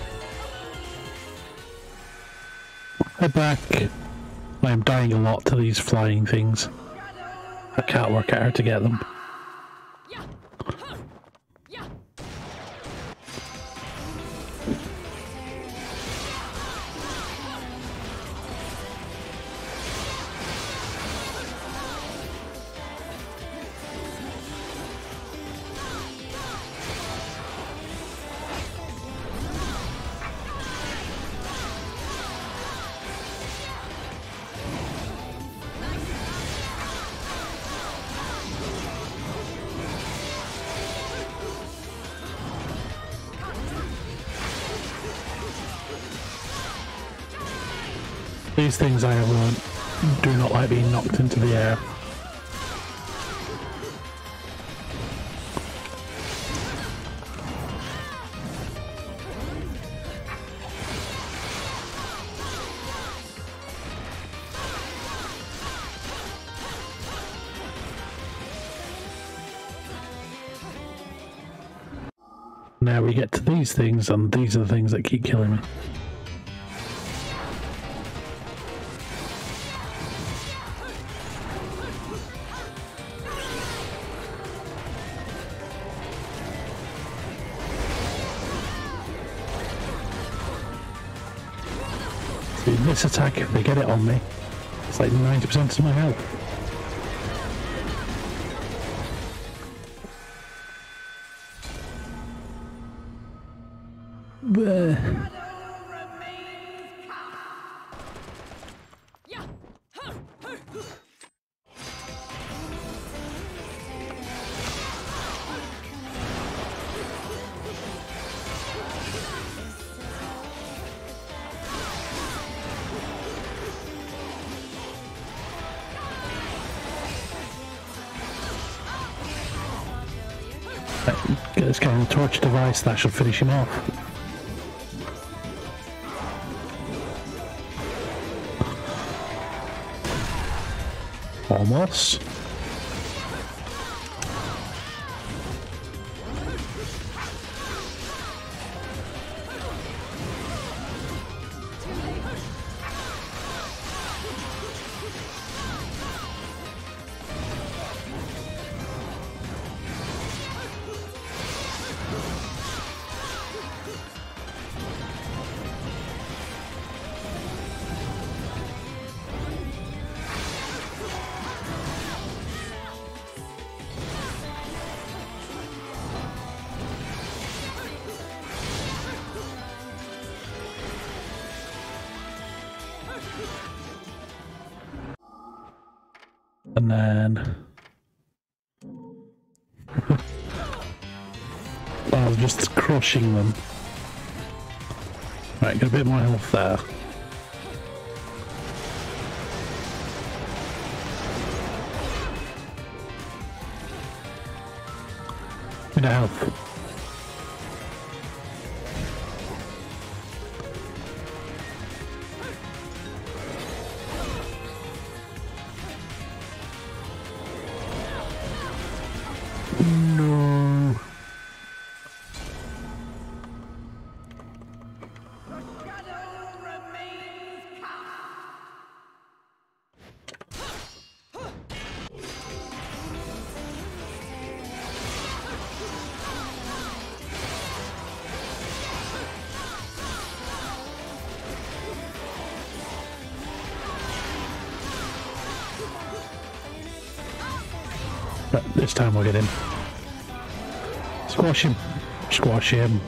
Head back. I am dying a lot to these flying things. I can't work out how to get them. These things, and these are the things that keep killing me. See, this attack, if they get it on me, it's like 90% of my health. Torch device, that should finish him off. Almost. And then... I was just crushing them. Right, get a bit more health there. Bit of health. This time we'll get in. Squash him. Squash him.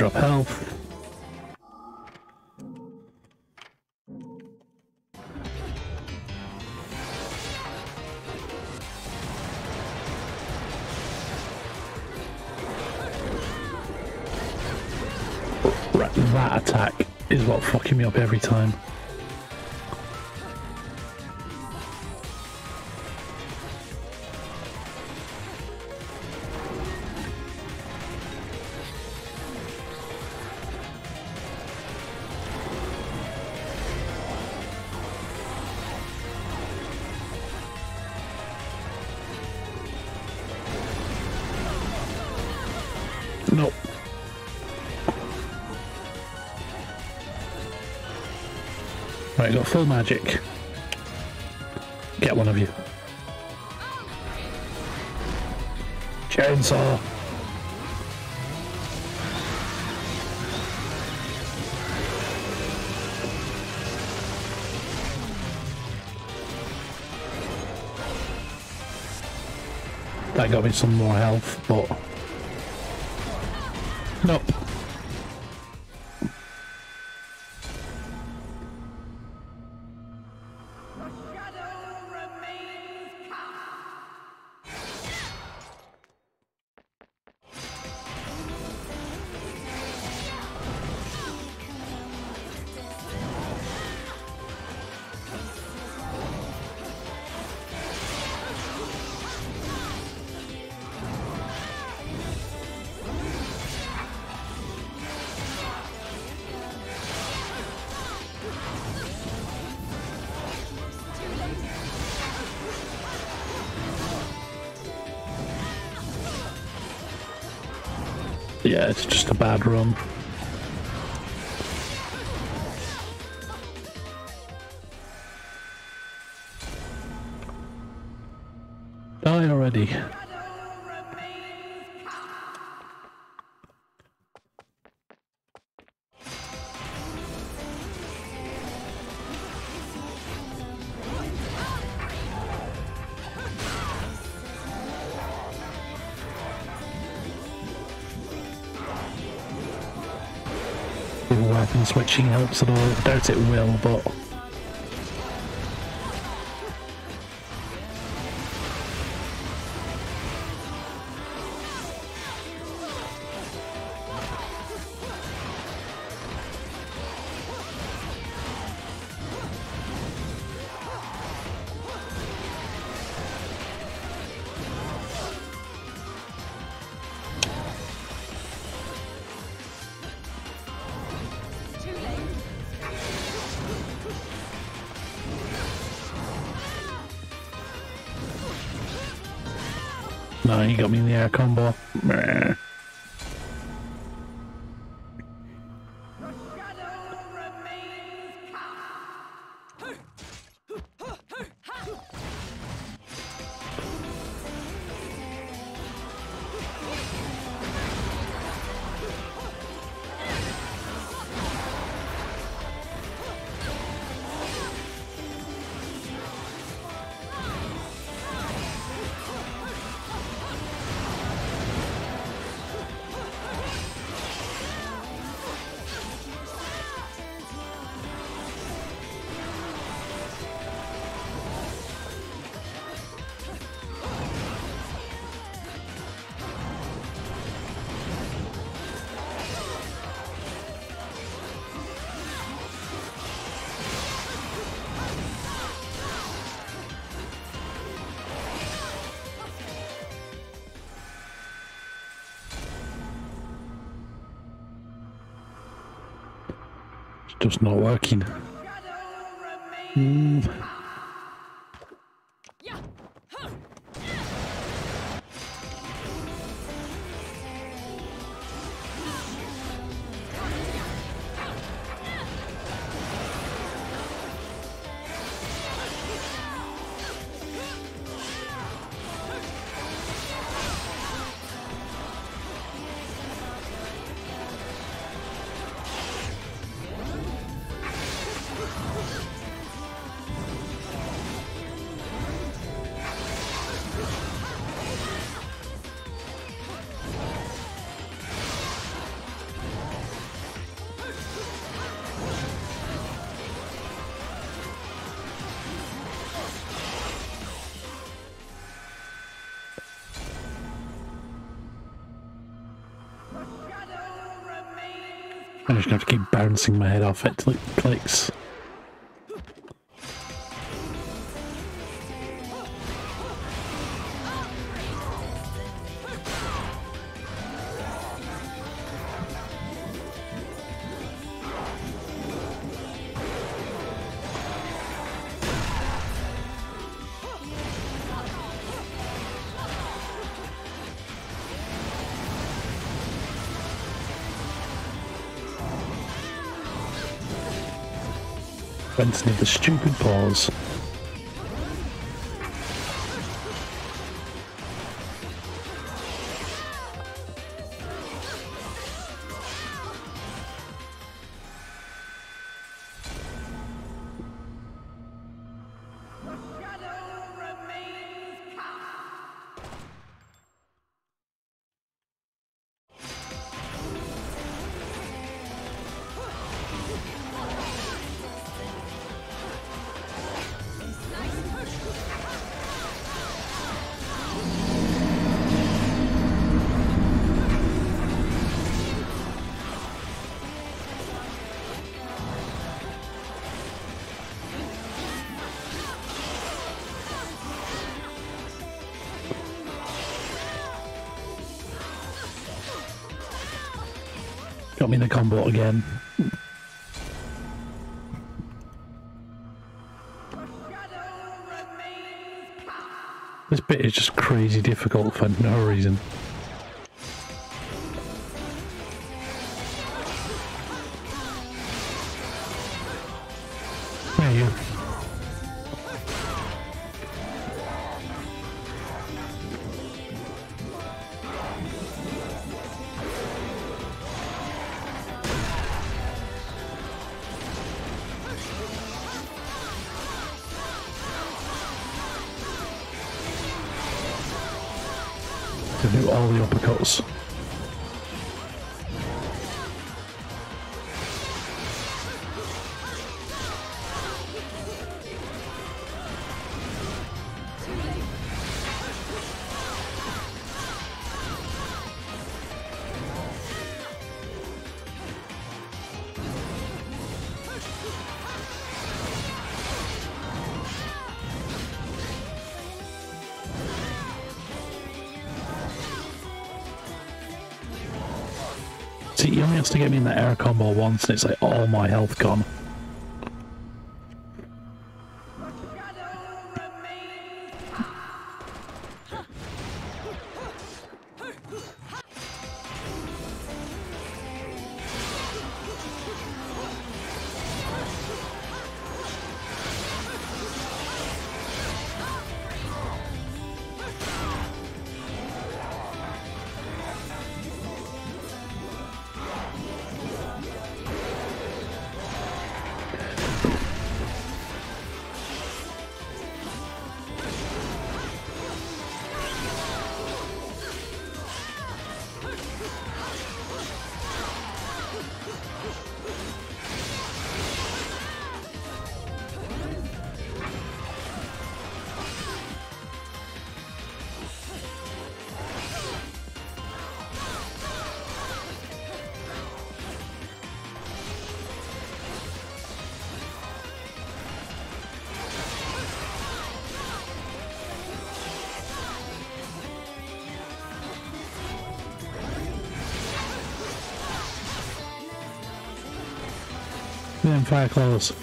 Drop health. Right, that attack is what fucking me up every time. Full magic. Get one of you. Chainsaw. That got me some more health, but... Nope. It's just a bad run. Weapon switching helps at all. I doubt it will, but no, he got me in the air combo. Meh. Just not working. Bouncing my head off it till it clicks. Of the stupid pause. Me in a combo again. This bit is just crazy difficult for no reason. All the uppercuts. Get me in that air combo once, and it's like all my health gone. Fire close.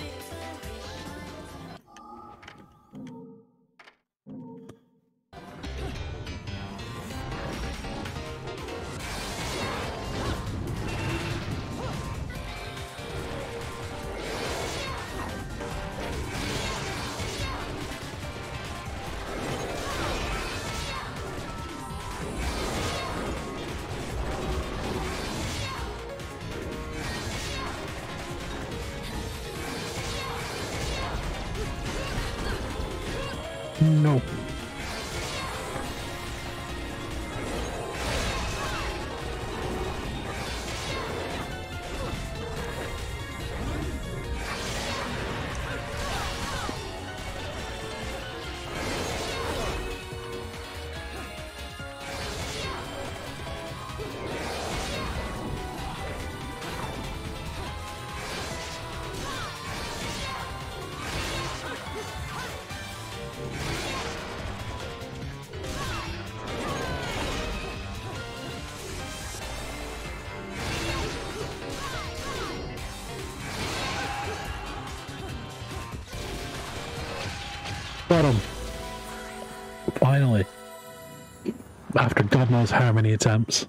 Knows how many attempts.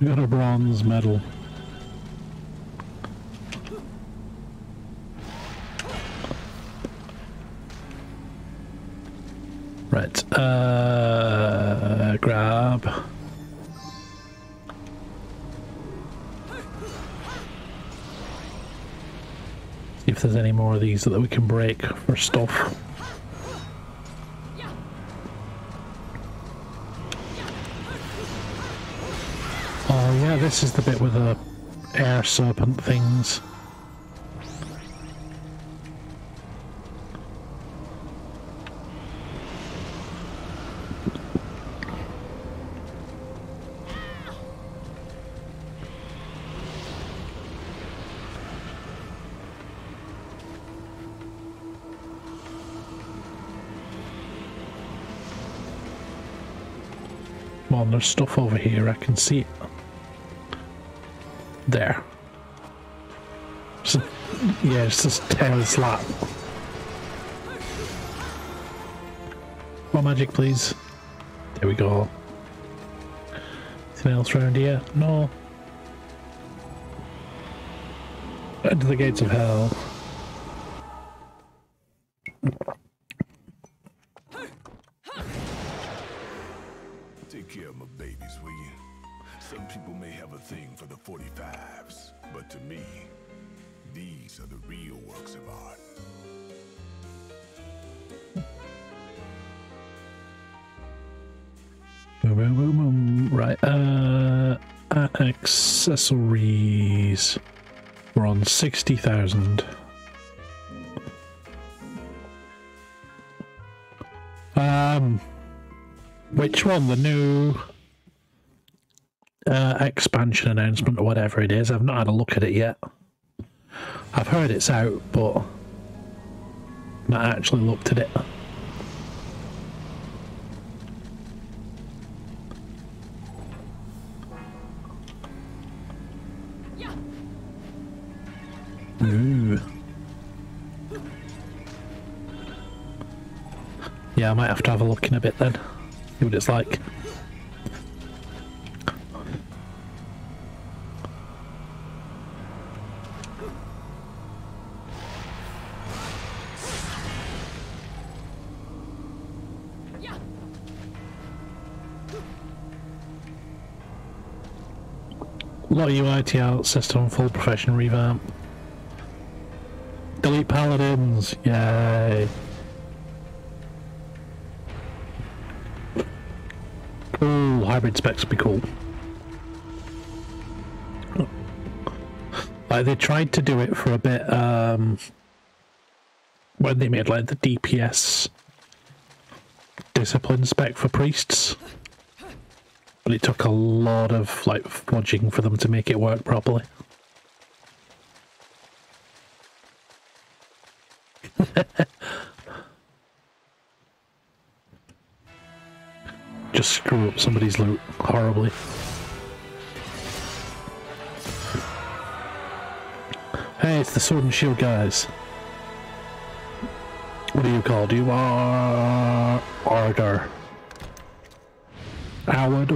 We got a bronze medal. Any more of these that we can break for stuff. Oh yeah, this is the bit with the air serpent things. Stuff over here, I can see it. There. So, yeah, it's just tail slap. More magic, please. There we go. Anything else around here? No. Enter the gates of hell. Right, uh, accessories. We're on 60,000. Um, which one? The new uh, expansion announcement or whatever it is. I've not had a look at it yet. I've heard it's out, but not actually looked at it. Might have to have a look in a bit then. See what it's like. Lot of UIT out, system full profession revamp. Delete paladins, yay. Cool, hybrid specs would be cool. Like they tried to do it for a bit um when they made like the DPS discipline spec for priests. But it took a lot of like fudging for them to make it work properly. Just screw up somebody's loot horribly. Hey, it's the sword and shield guys. What do you call? Do you uh, are order? Howard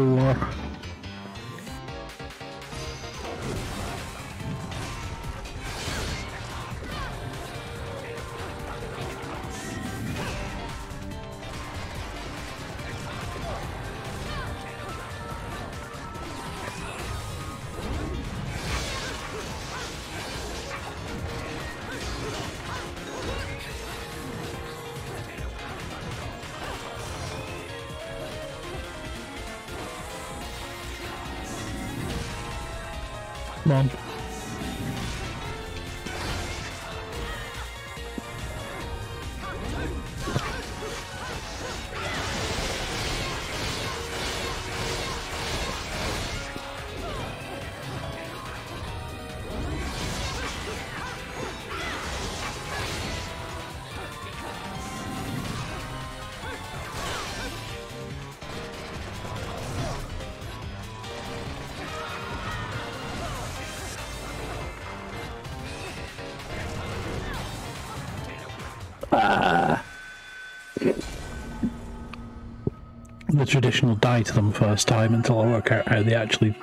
traditional die to them first time until I work out how they actually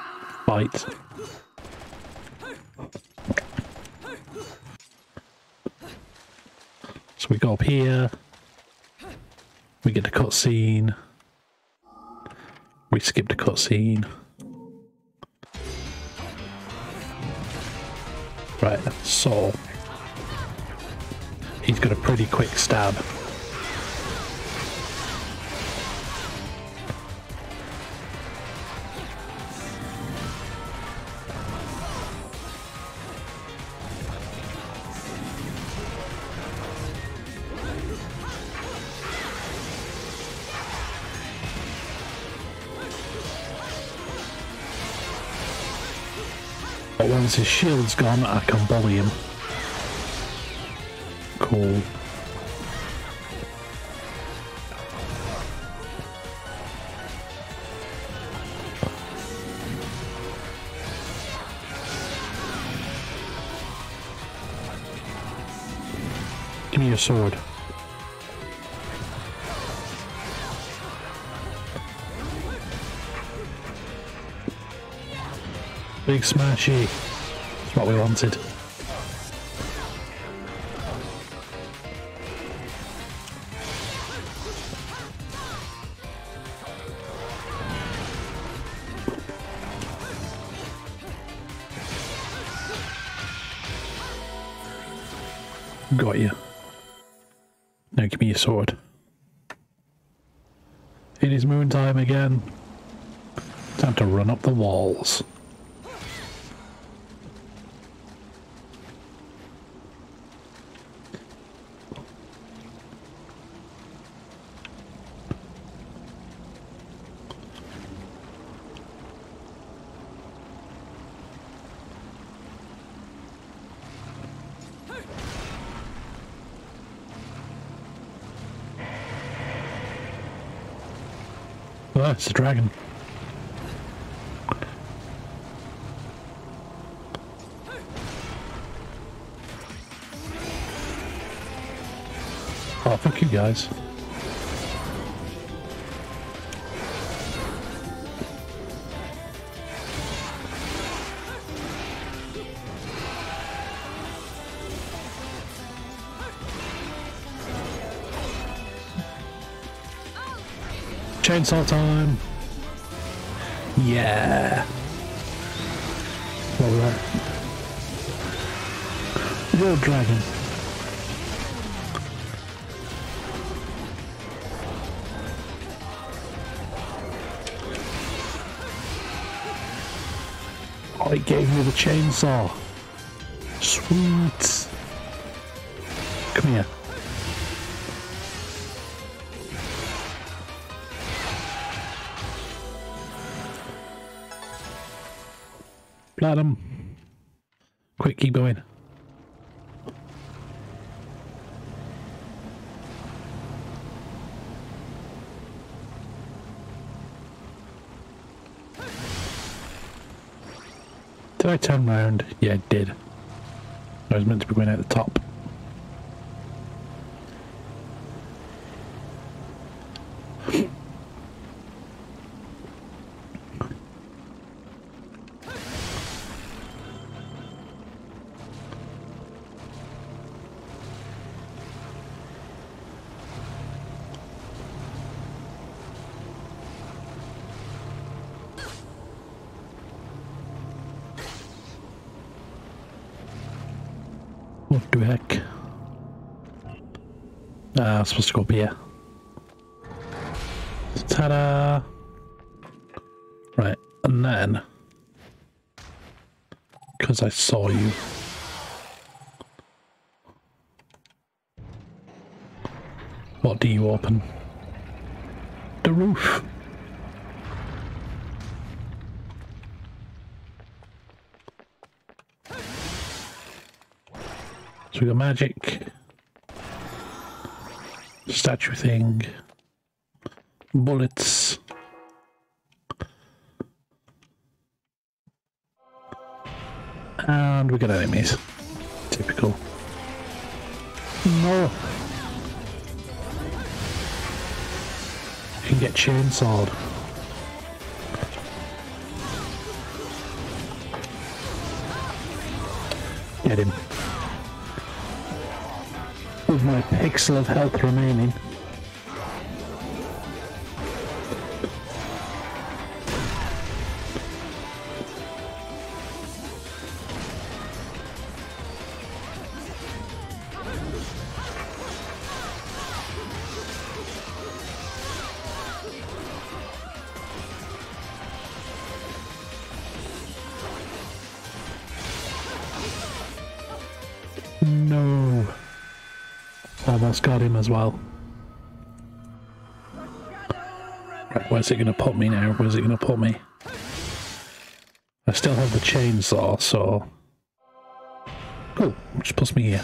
fight. So we go up here. We get a cutscene. We skipped a cutscene. Right, so he's got a pretty quick stab. Once his shield's gone, I can bully him. Cool. Give me your sword. Big smashy. What we wanted. Got you. Now give me your sword. It is moon time again. Time to run up the walls. Oh, it's a dragon. Oh, fuck you guys. Chainsaw time. Yeah. What was that? Real dragon. Oh, it gave me the chainsaw. Sweet. Platinum. Quick, keep going. Did I turn round? Yeah, I did. I was meant to be going out the top. I'm supposed to go up here. Ta-da! Right, and then... Because I saw you. What do you open? The roof! So we got magic, statue thing, bullets. And we got enemies. Typical. No. You can get chainsawed. Get him pixel of health remaining. Where's it going to put me now? Where's it going to put me? I still have the chainsaw, so... Cool, which puts me here.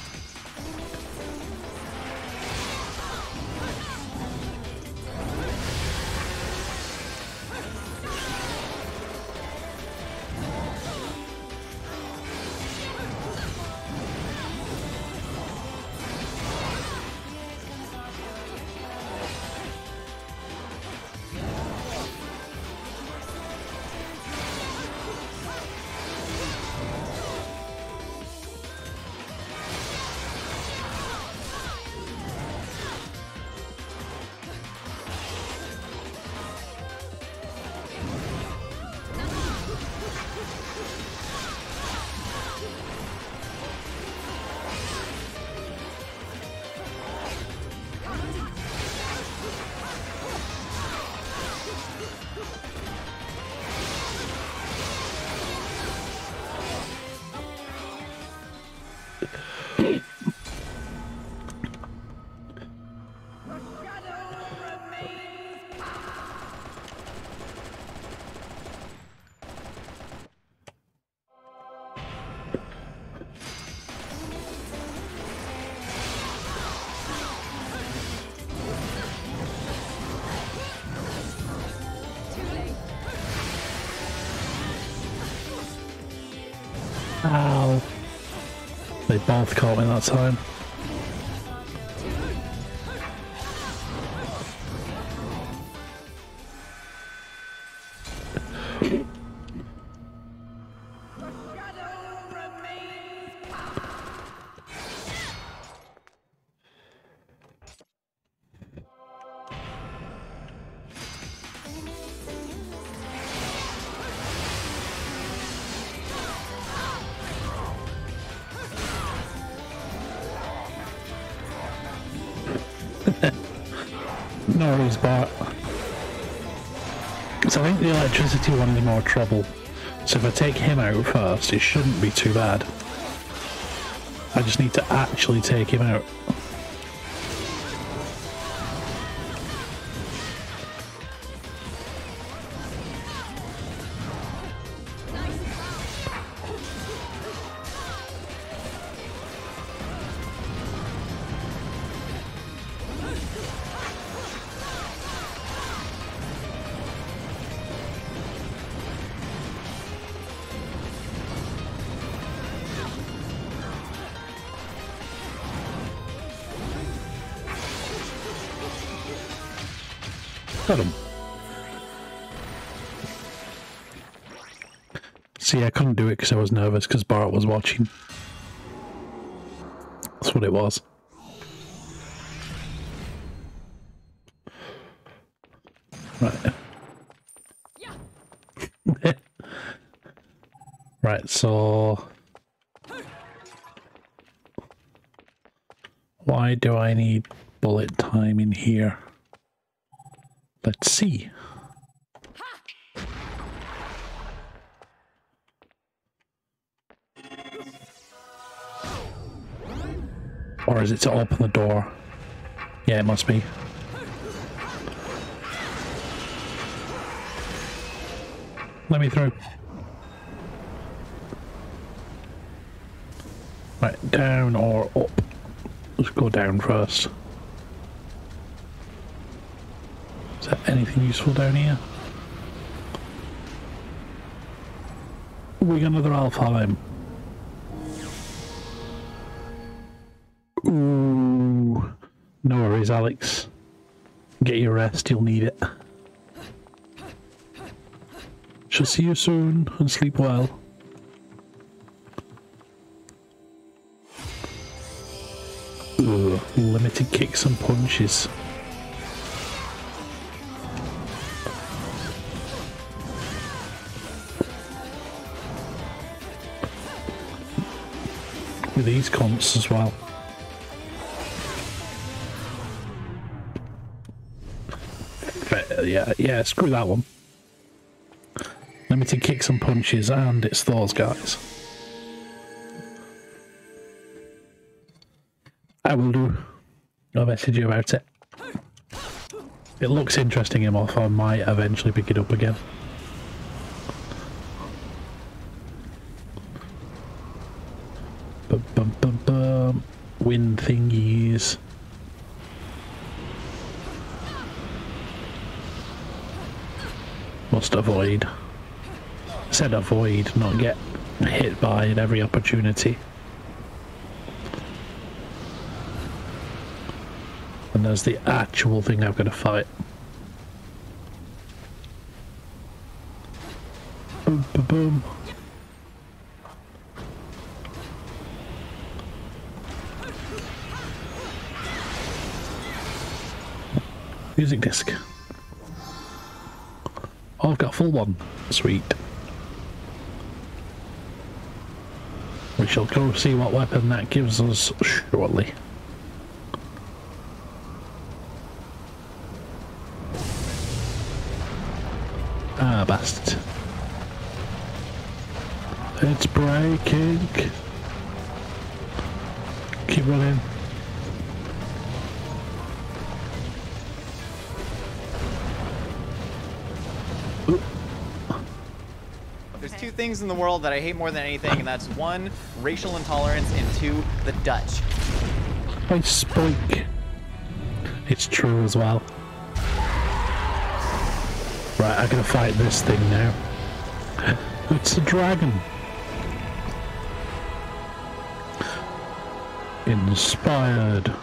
Caught me that time. So I think the electricity one is more trouble. So if I take him out first, it shouldn't be too bad. I just need to actually take him out. See, I couldn't do it because I was nervous because Bart was watching. That's what it was. Right. Yeah. right, so... Why do I need bullet time in here? Let's see. Is it to open the door? Yeah, it must be. Let me through. Right, down or up? Let's go down first. Is there anything useful down here? We got another Alfheim. Alex. Get your rest, you'll need it. Shall see you soon and sleep well. Ugh, limited kicks and punches. With these comps as well. Yeah, yeah, screw that one. Limited kicks and punches, and it's those guys. I will do. I'll message you about it. It looks interesting enough, I might eventually pick it up again. Bum, bum, bum, bum. Wind thingies. Must avoid. Said avoid, not get hit by at every opportunity. And there's the actual thing I've got to fight. Boom, boom, boom. Music disc. Oh, I've got a full one. Sweet. We shall go see what weapon that gives us shortly. Ah, bastard. It's breaking. In the world that I hate more than anything, and that's one, racial intolerance, and two, the Dutch. I spoke. It's true as well. Right, I'm gonna fight this thing now. It's a dragon. Inspired.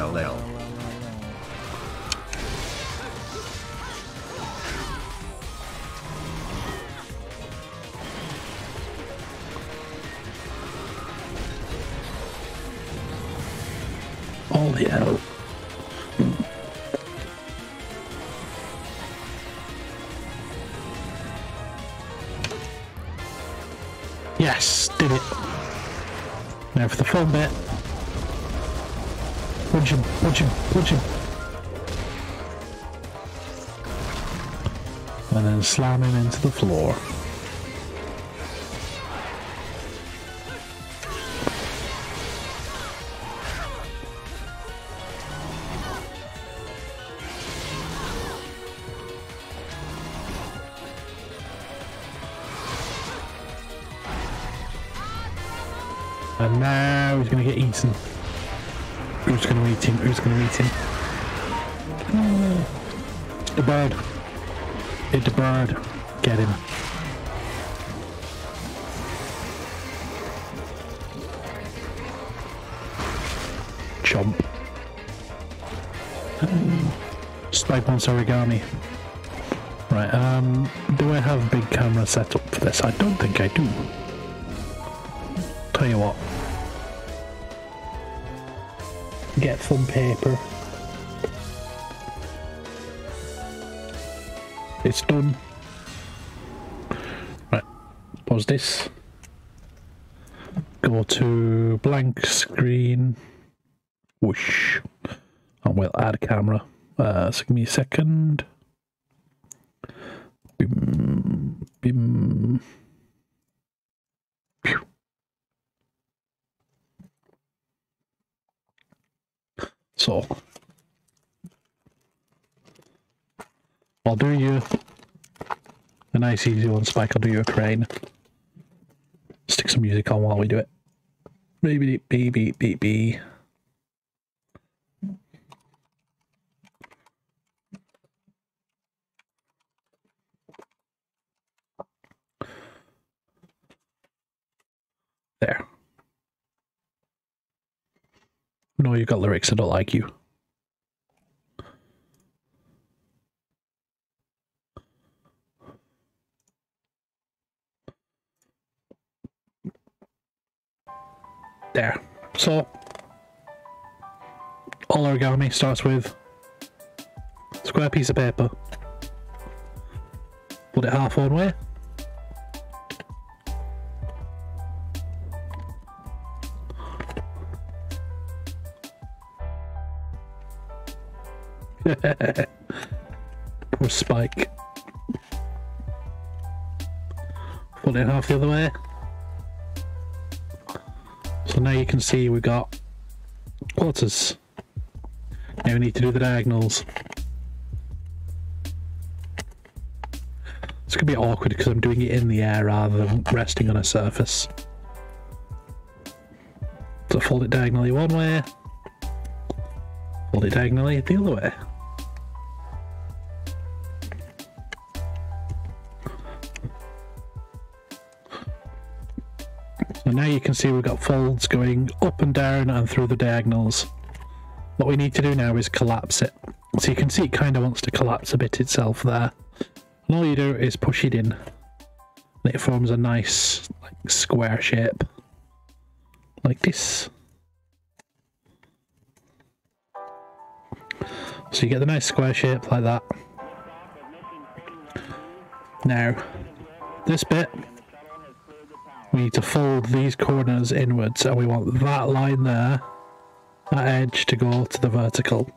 All Bit. Punch him, punch him, punch him. And then slam him into the floor. To eat him? Who's to eat him? The bird. Hit the bird. Get him. Chomp. Spike once origami. Right, um, do I have a big camera set up for this? I don't think I do. Tell you what. Get some paper. It's done. Right, pause this. Go to blank screen. Whoosh. And we'll add camera. Uh, so give me a second. Bim, bim. Phew. So I'll do you a nice easy one, Spike. I'll do you a crane. Stick some music on while we do it. Beep beep beep. There. No, you've got lyrics. I don't like you. There. So, all origami starts with square piece of paper. Put it half one way. Poor Spike. Put it half the other way. Now you can see we've got quarters. Now we need to do the diagonals. It's gonna be awkward because I'm doing it in the air rather than resting on a surface. So fold it diagonally one way, fold it diagonally the other way. Can see we've got folds going up and down and through the diagonals. What we need to do now is collapse it. So you can see it kind of wants to collapse a bit itself there. And all you do is push it in. And it forms a nice like, square shape. Like this. So you get the nice square shape like that. Now, this bit we need to fold these corners inwards and we want that line there, that edge to go to the vertical.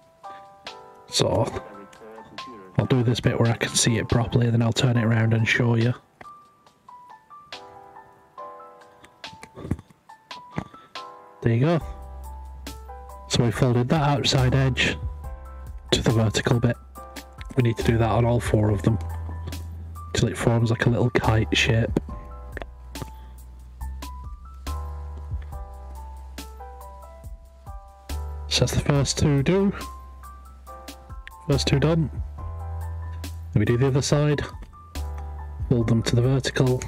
So I'll do this bit where I can see it properly, and then I'll turn it around and show you. There you go. So we folded that outside edge to the vertical bit. We need to do that on all four of them till it forms like a little kite shape. That's the first two do. First two done. Then we do the other side. Fold them to the vertical.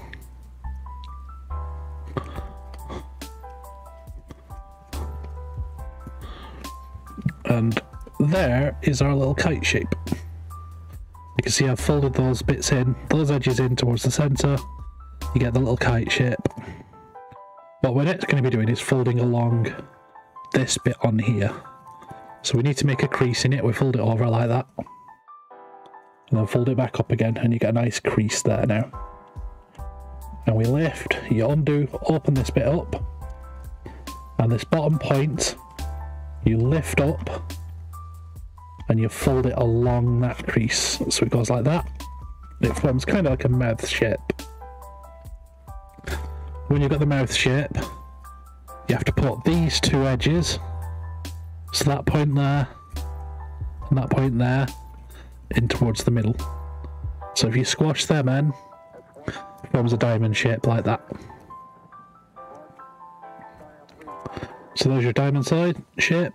And there is our little kite shape. You can see I've folded those bits in, those edges in towards the centre. You get the little kite shape. What we're next going to be doing is folding along this bit on here. So we need to make a crease in it. We fold it over like that. And then fold it back up again and you get a nice crease there now. And we lift, you undo, open this bit up. And this bottom point, you lift up and you fold it along that crease. So it goes like that. It forms kind of like a mouth shape. When you've got the mouth shape, you have to put these two edges, so that point there and that point there, in towards the middle. So if you squash them in, it forms a diamond shape like that. So there's your diamond side shape.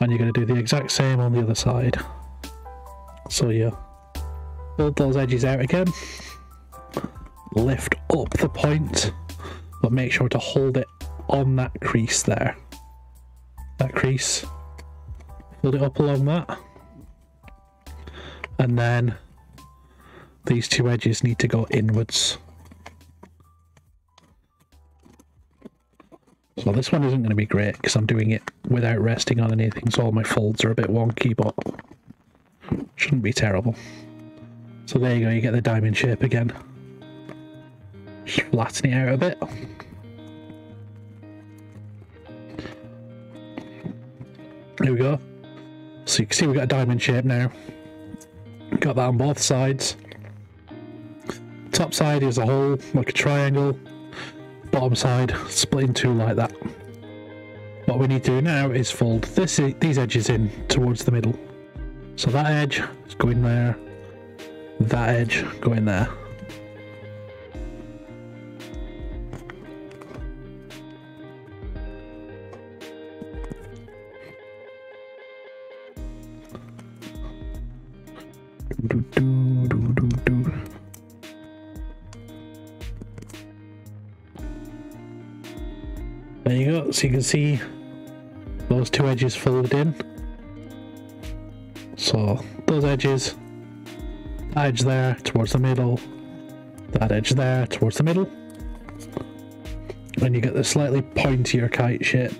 And you're going to do the exact same on the other side. So you build those edges out again, lift up the point but make sure to hold it on that crease there. That crease. Hold it up along that. And then these two edges need to go inwards. So this one isn't going to be great because I'm doing it without resting on anything, so all my folds are a bit wonky, but shouldn't be terrible. So there you go, you get the diamond shape again flatten it out a bit. There we go. So you can see we've got a diamond shape now. Got that on both sides. Top side is a hole, like a triangle. Bottom side split in two like that. What we need to do now is fold this these edges in towards the middle. So that edge is going there, that edge going there. Do, do, do, do, do. There you go, so you can see those two edges folded in. So those edges, that edge there towards the middle, that edge there towards the middle. And you get the slightly pointier kite shape.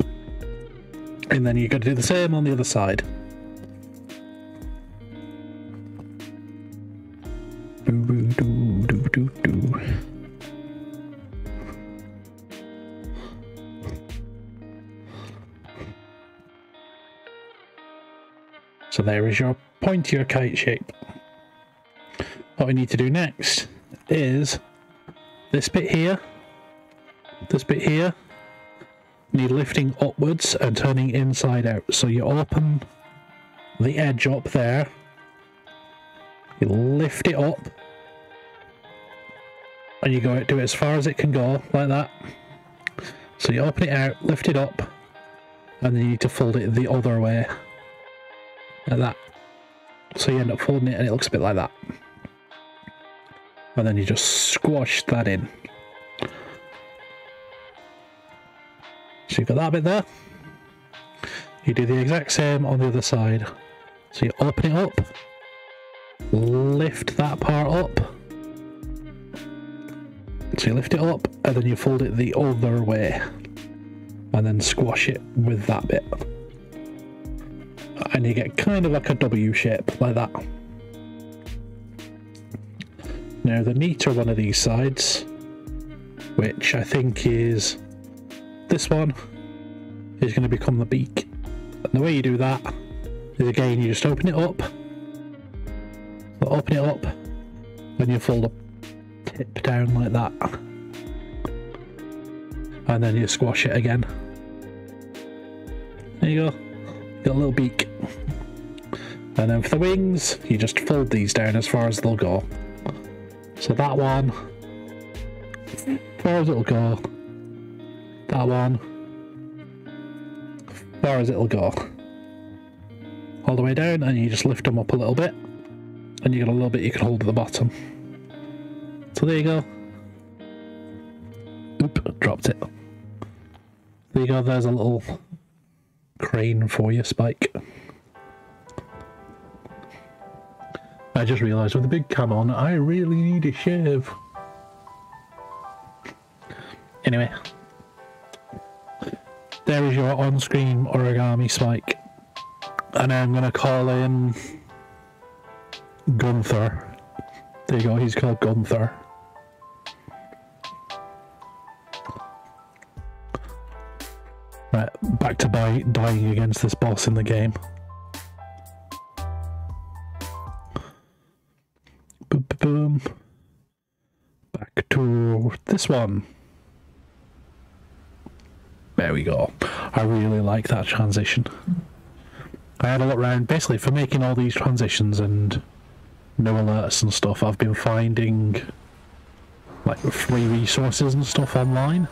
And then you got to do the same on the other side. So there is your pointier kite shape. What we need to do next is this bit here, this bit here, need lifting upwards and turning inside out. So you open the edge up there, you lift it up, and you go do it as far as it can go, like that. So you open it out, lift it up, and then you need to fold it the other way like that. So you end up folding it and it looks a bit like that. And then you just squash that in. So you've got that bit there. You do the exact same on the other side. So you open it up, lift that part up. So you lift it up and then you fold it the other way. And then squash it with that bit and you get kind of like a W shape like that. Now the neater one of these sides, which I think is this one, is going to become the beak. And the way you do that is again you just open it up, open it up, and you fold the tip down like that. And then you squash it again. There you go. Got a little beak. And then for the wings, you just fold these down as far as they'll go. So that one, far as it'll go. That one, far as it'll go. All the way down, and you just lift them up a little bit. And you got a little bit you can hold at the bottom. So there you go. Oop, dropped it. There you go, there's a little crane for you, Spike. I just realised with the big cam on, I really need a shave. Anyway, there is your on-screen origami Spike. And I'm going to call him Gunther. There you go, he's called Gunther. Right, back to dying against this boss in the game. Boom, boom. Back to this one. There we go. I really like that transition. I had a look around basically for making all these transitions and no alerts and stuff. I've been finding like free resources and stuff online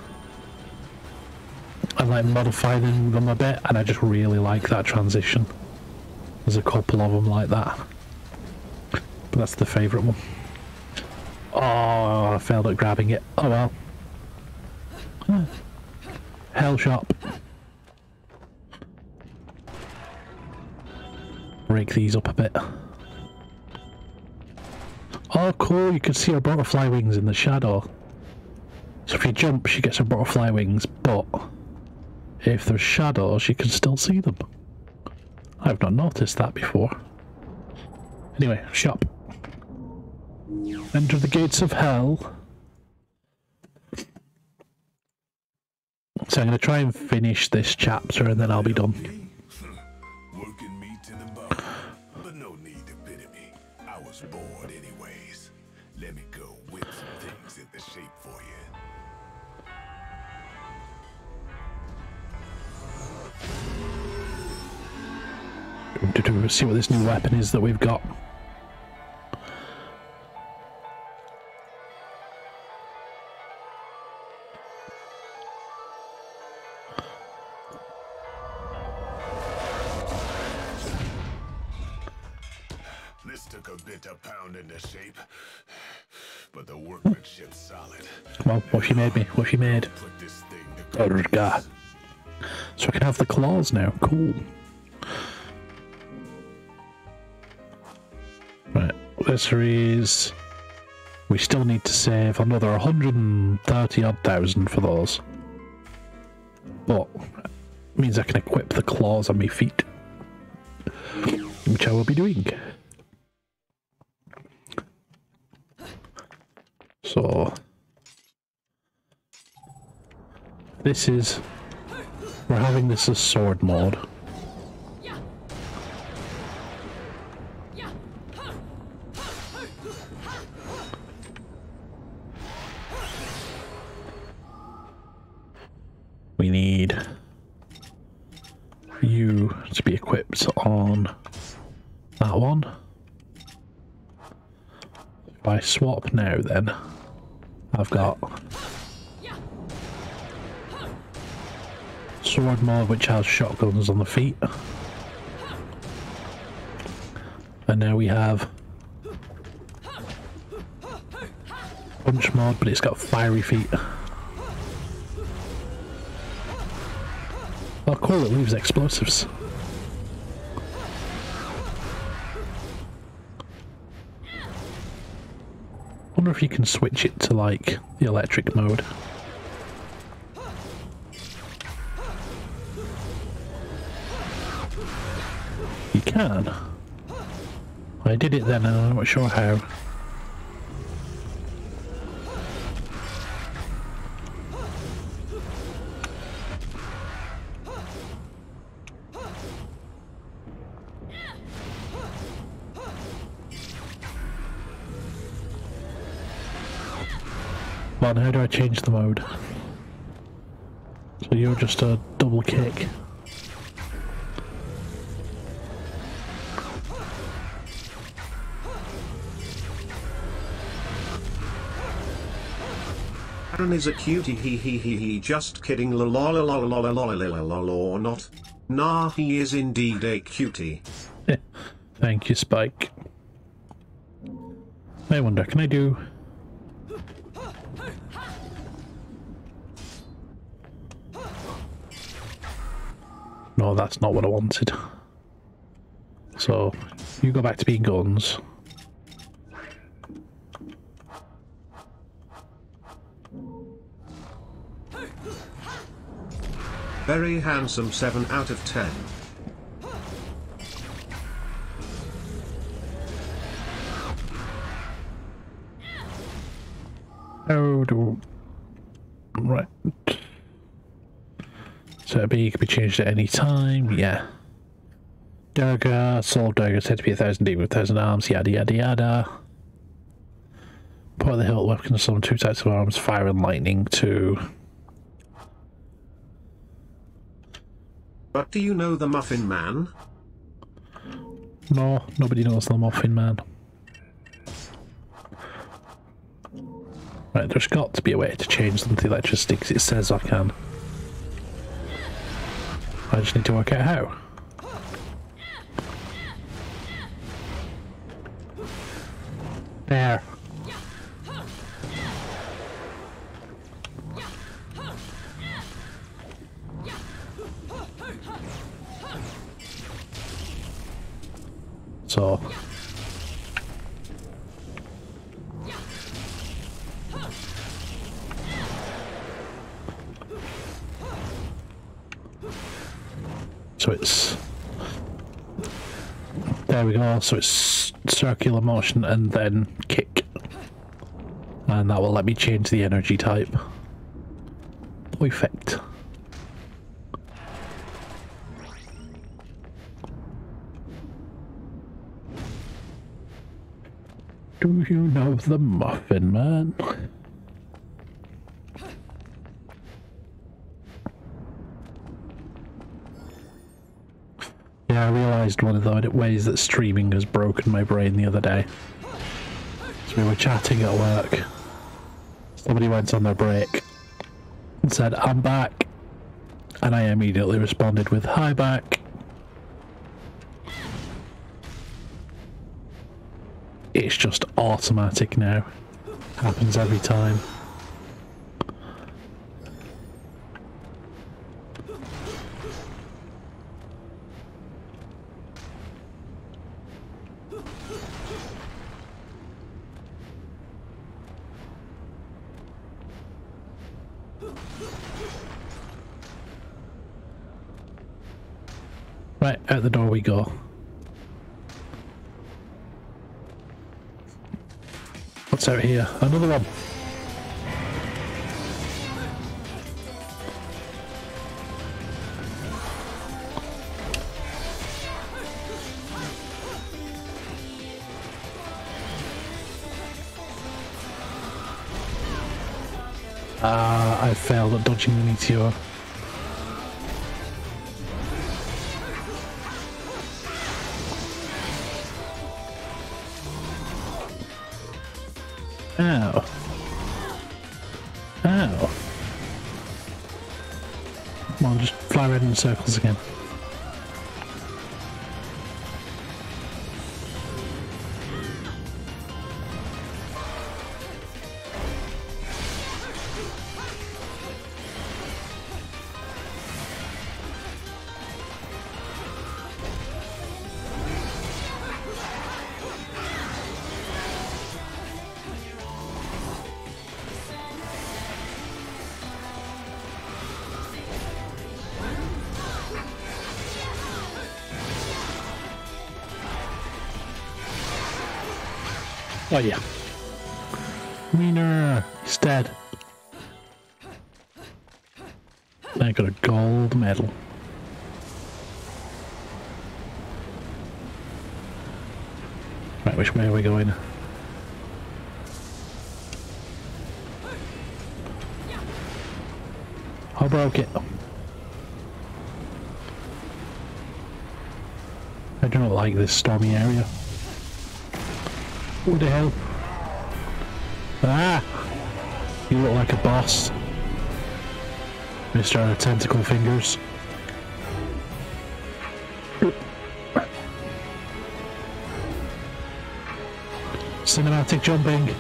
and like modifying them a bit, and I just really like that transition. There's a couple of them like that, but that's the favourite one. Oh, I failed at grabbing it. Oh well. Hell shop. Break these up a bit. Oh, cool! You can see her butterfly wings in the shadow. So if you jump, she gets her butterfly wings, but if there's shadows, you can still see them. I've not noticed that before. Anyway, shop. Enter the gates of hell. So I'm going to try and finish this chapter and then I'll be done. To see what this new weapon is that we've got. This took a bit of pounding to shape, but the workmanship's solid. On, what she made me? What she made? Put this thing to Oh, God. So I can have the claws now. Cool. Is. We still need to save another 130 odd thousand for those. But means I can equip the claws on my feet, which I will be doing. So this is we're having this as sword mode. Swap now, then I've got sword mode, which has shotguns on the feet, and now we have punch mode, but it's got fiery feet. Oh, cool! It leaves explosives. I wonder if you can switch it to like the electric mode. You can. I did it then, and I'm not sure how. Change the mode? So you're just a double kick. Aaron is a cutie he he he he just kidding la la la la la la la la la la la or not. Nah he is indeed a cutie. Thank you, Spike. I wonder, can I do... No, that's not what I wanted. So, you go back to being guns. Very handsome 7 out of 10. How do... Right. So it'd be, it could be changed at any time, yeah. Durga, Soul Durga said to be a thousand deep with a thousand arms, yada yada yada. Part of the hilt weapon can summon two types of arms, fire and lightning too. But do you know the Muffin Man? No, nobody knows the Muffin Man. Right, there's got to be a way to change them to electricity because it says I can. I just need to work out how. There. So. So it's there we go. So it's circular motion and then kick, and that will let me change the energy type. Perfect. Do you know the Muffin Man? Yeah, I realised one of the ways that streaming has broken my brain the other day. So we were chatting at work. Somebody went on their break and said, I'm back. And I immediately responded with, Hi, back. It's just automatic now. Happens every time. Right, out the door we go. What's out here? Another one. Ah, I failed at dodging the meteor. Circles again. Oh yeah. Wiener, he's dead. I got a gold medal. Right, which way are we going? I broke it. I do not like this stormy area. What the hell? Ah! You look like a boss. Mr. Tentacle Fingers. Cinematic jumping.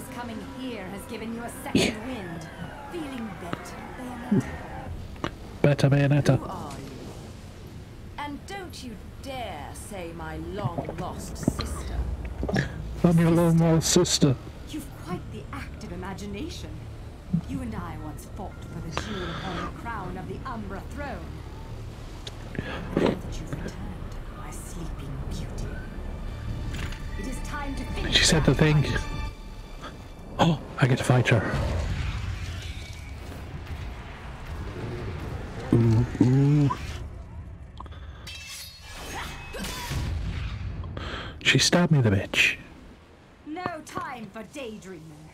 Suppose coming here has given you a second wind. Feeling better, Bayonetta? Better Bayonetta. Who are you? And don't you dare say my long-lost sister. I'm your long lost sister. You've quite the active imagination. You and I once fought for the jewel upon the crown of the Umbra throne. Now that you've returned, my sleeping beauty. It is time to finish She said the thing. fight. Oh, I get to fight her. Ooh, ooh. She stabbed me, the bitch. No time for daydreaming.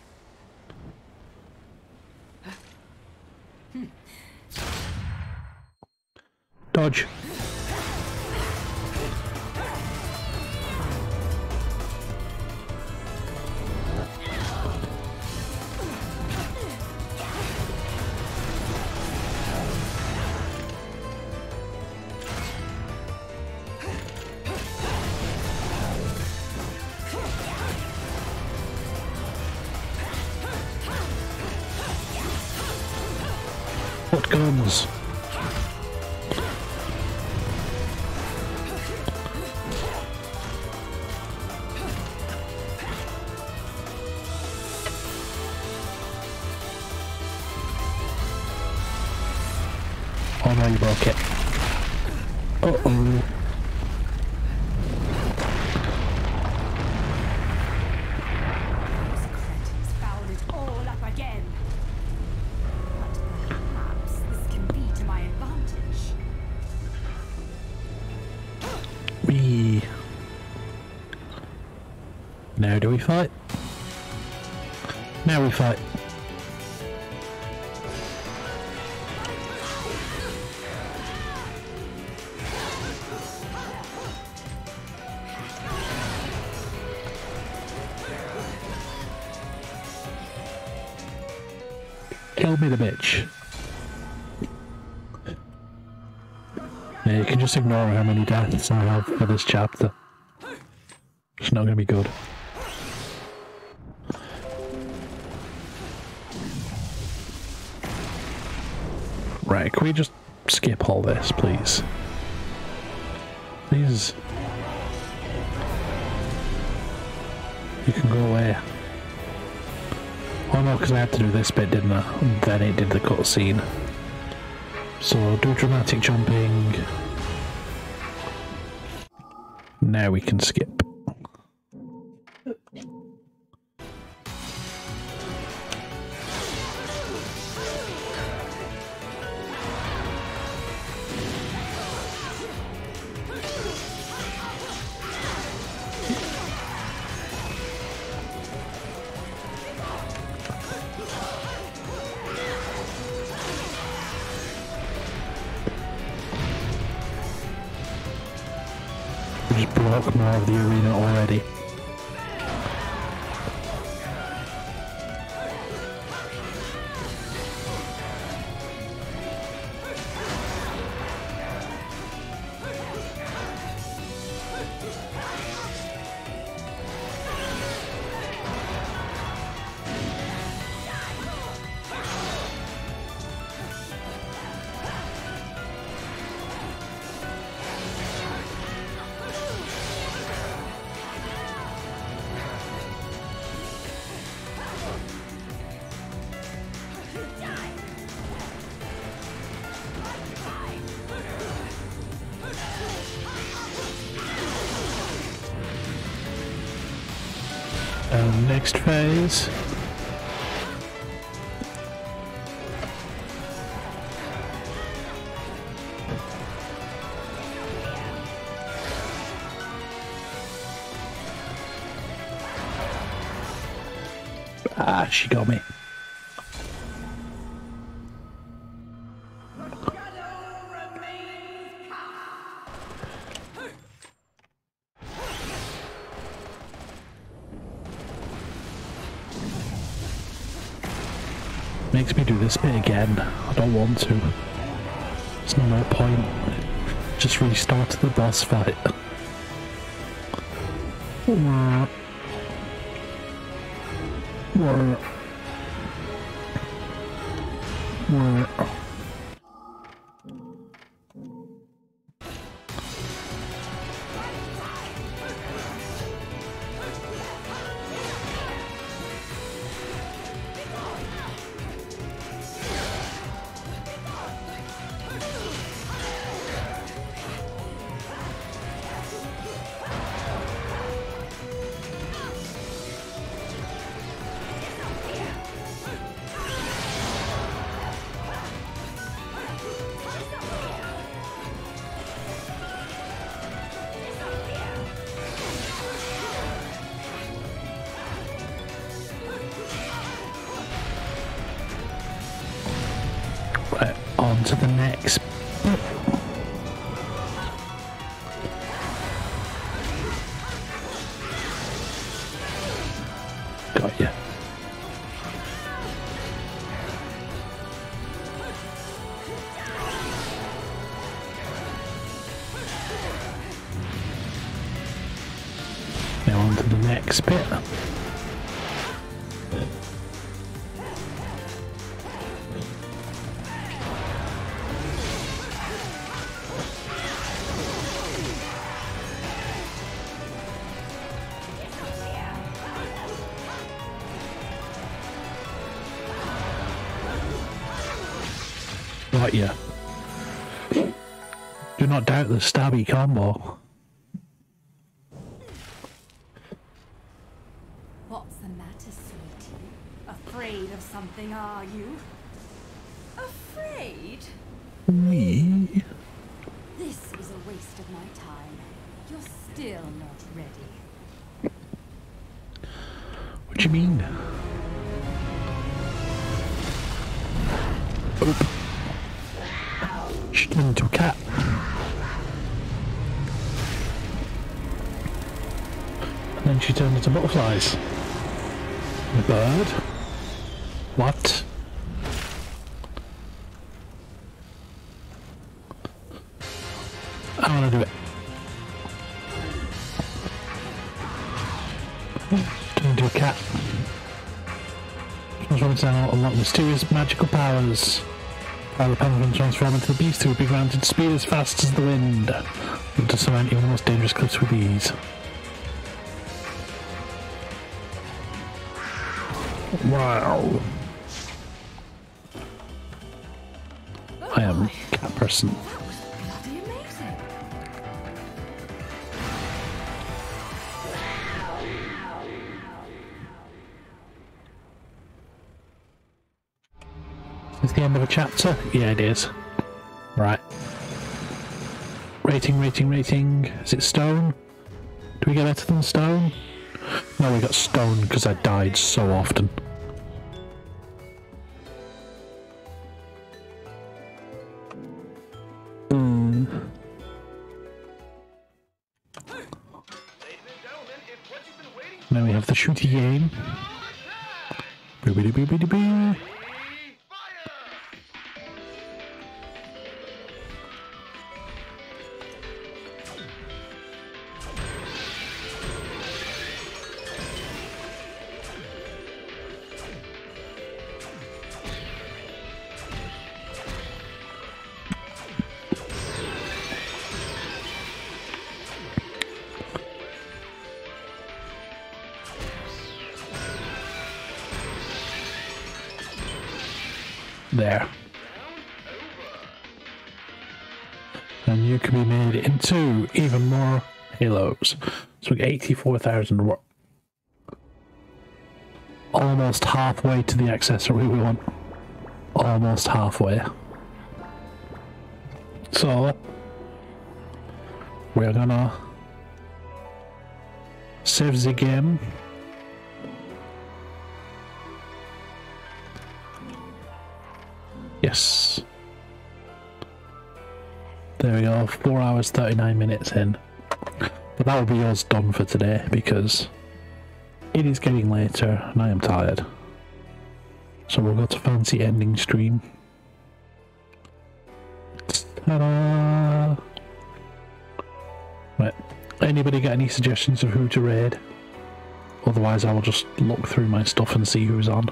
Dodge. Guns. Oh no, you broke it. Uh oh. Ignore how many deaths I have for this chapter. It's not gonna be good. Right, can we just skip all this, please? Please. You can go away. Oh no, because I had to do this bit, didn't I? And then it did the cutscene. So do dramatic jumping. Now we can skip. Again. I don't want to. There's no more point. Just restart the boss fight. Wah. Wah. Got ya. Do not doubt the stabby combo. Unlock mysterious magical powers. Power the penguin transform into the beast who will be granted speed as fast as the wind. To surmount even the most dangerous cliffs with ease. Wow. I am cat person. Of a chapter? Yeah, it is. Right. Rating, rating, rating. Is it stone? Do we get better than stone? No, we got stone because I died so often. Hmm. Now we have the shooty game. Halos. So we get 84,000 work. Almost halfway to the accessory we want. Almost halfway. So we're gonna save the game. Yes. There we go, 4 hours 39 minutes in. That will be us done for today because it is getting later and I am tired. So we'll go to fancy ending stream. Ta-da! Right. Anybody got any suggestions of who to raid? Otherwise I will just look through my stuff and see who's on.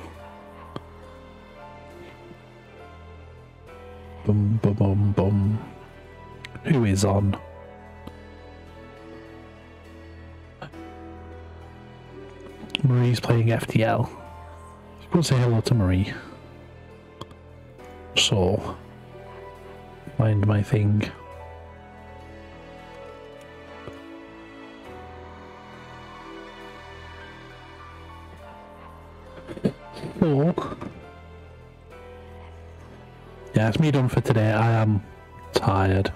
Boom, boom, boom, boom. Who is on? Playing FTL. Go say hello to Marie. So, find my thing. So, yeah, it's me done for today. I am tired.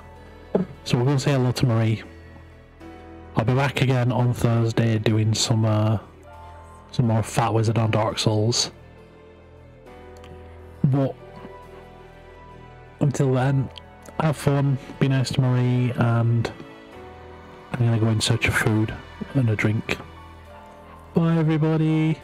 So we're going to say hello to Marie. I'll be back again on Thursday doing some uh, some more Fat Wizard on Dark Souls. But until then, have fun, be nice to Marie, and I'm gonna go in search of food and a drink. Bye everybody.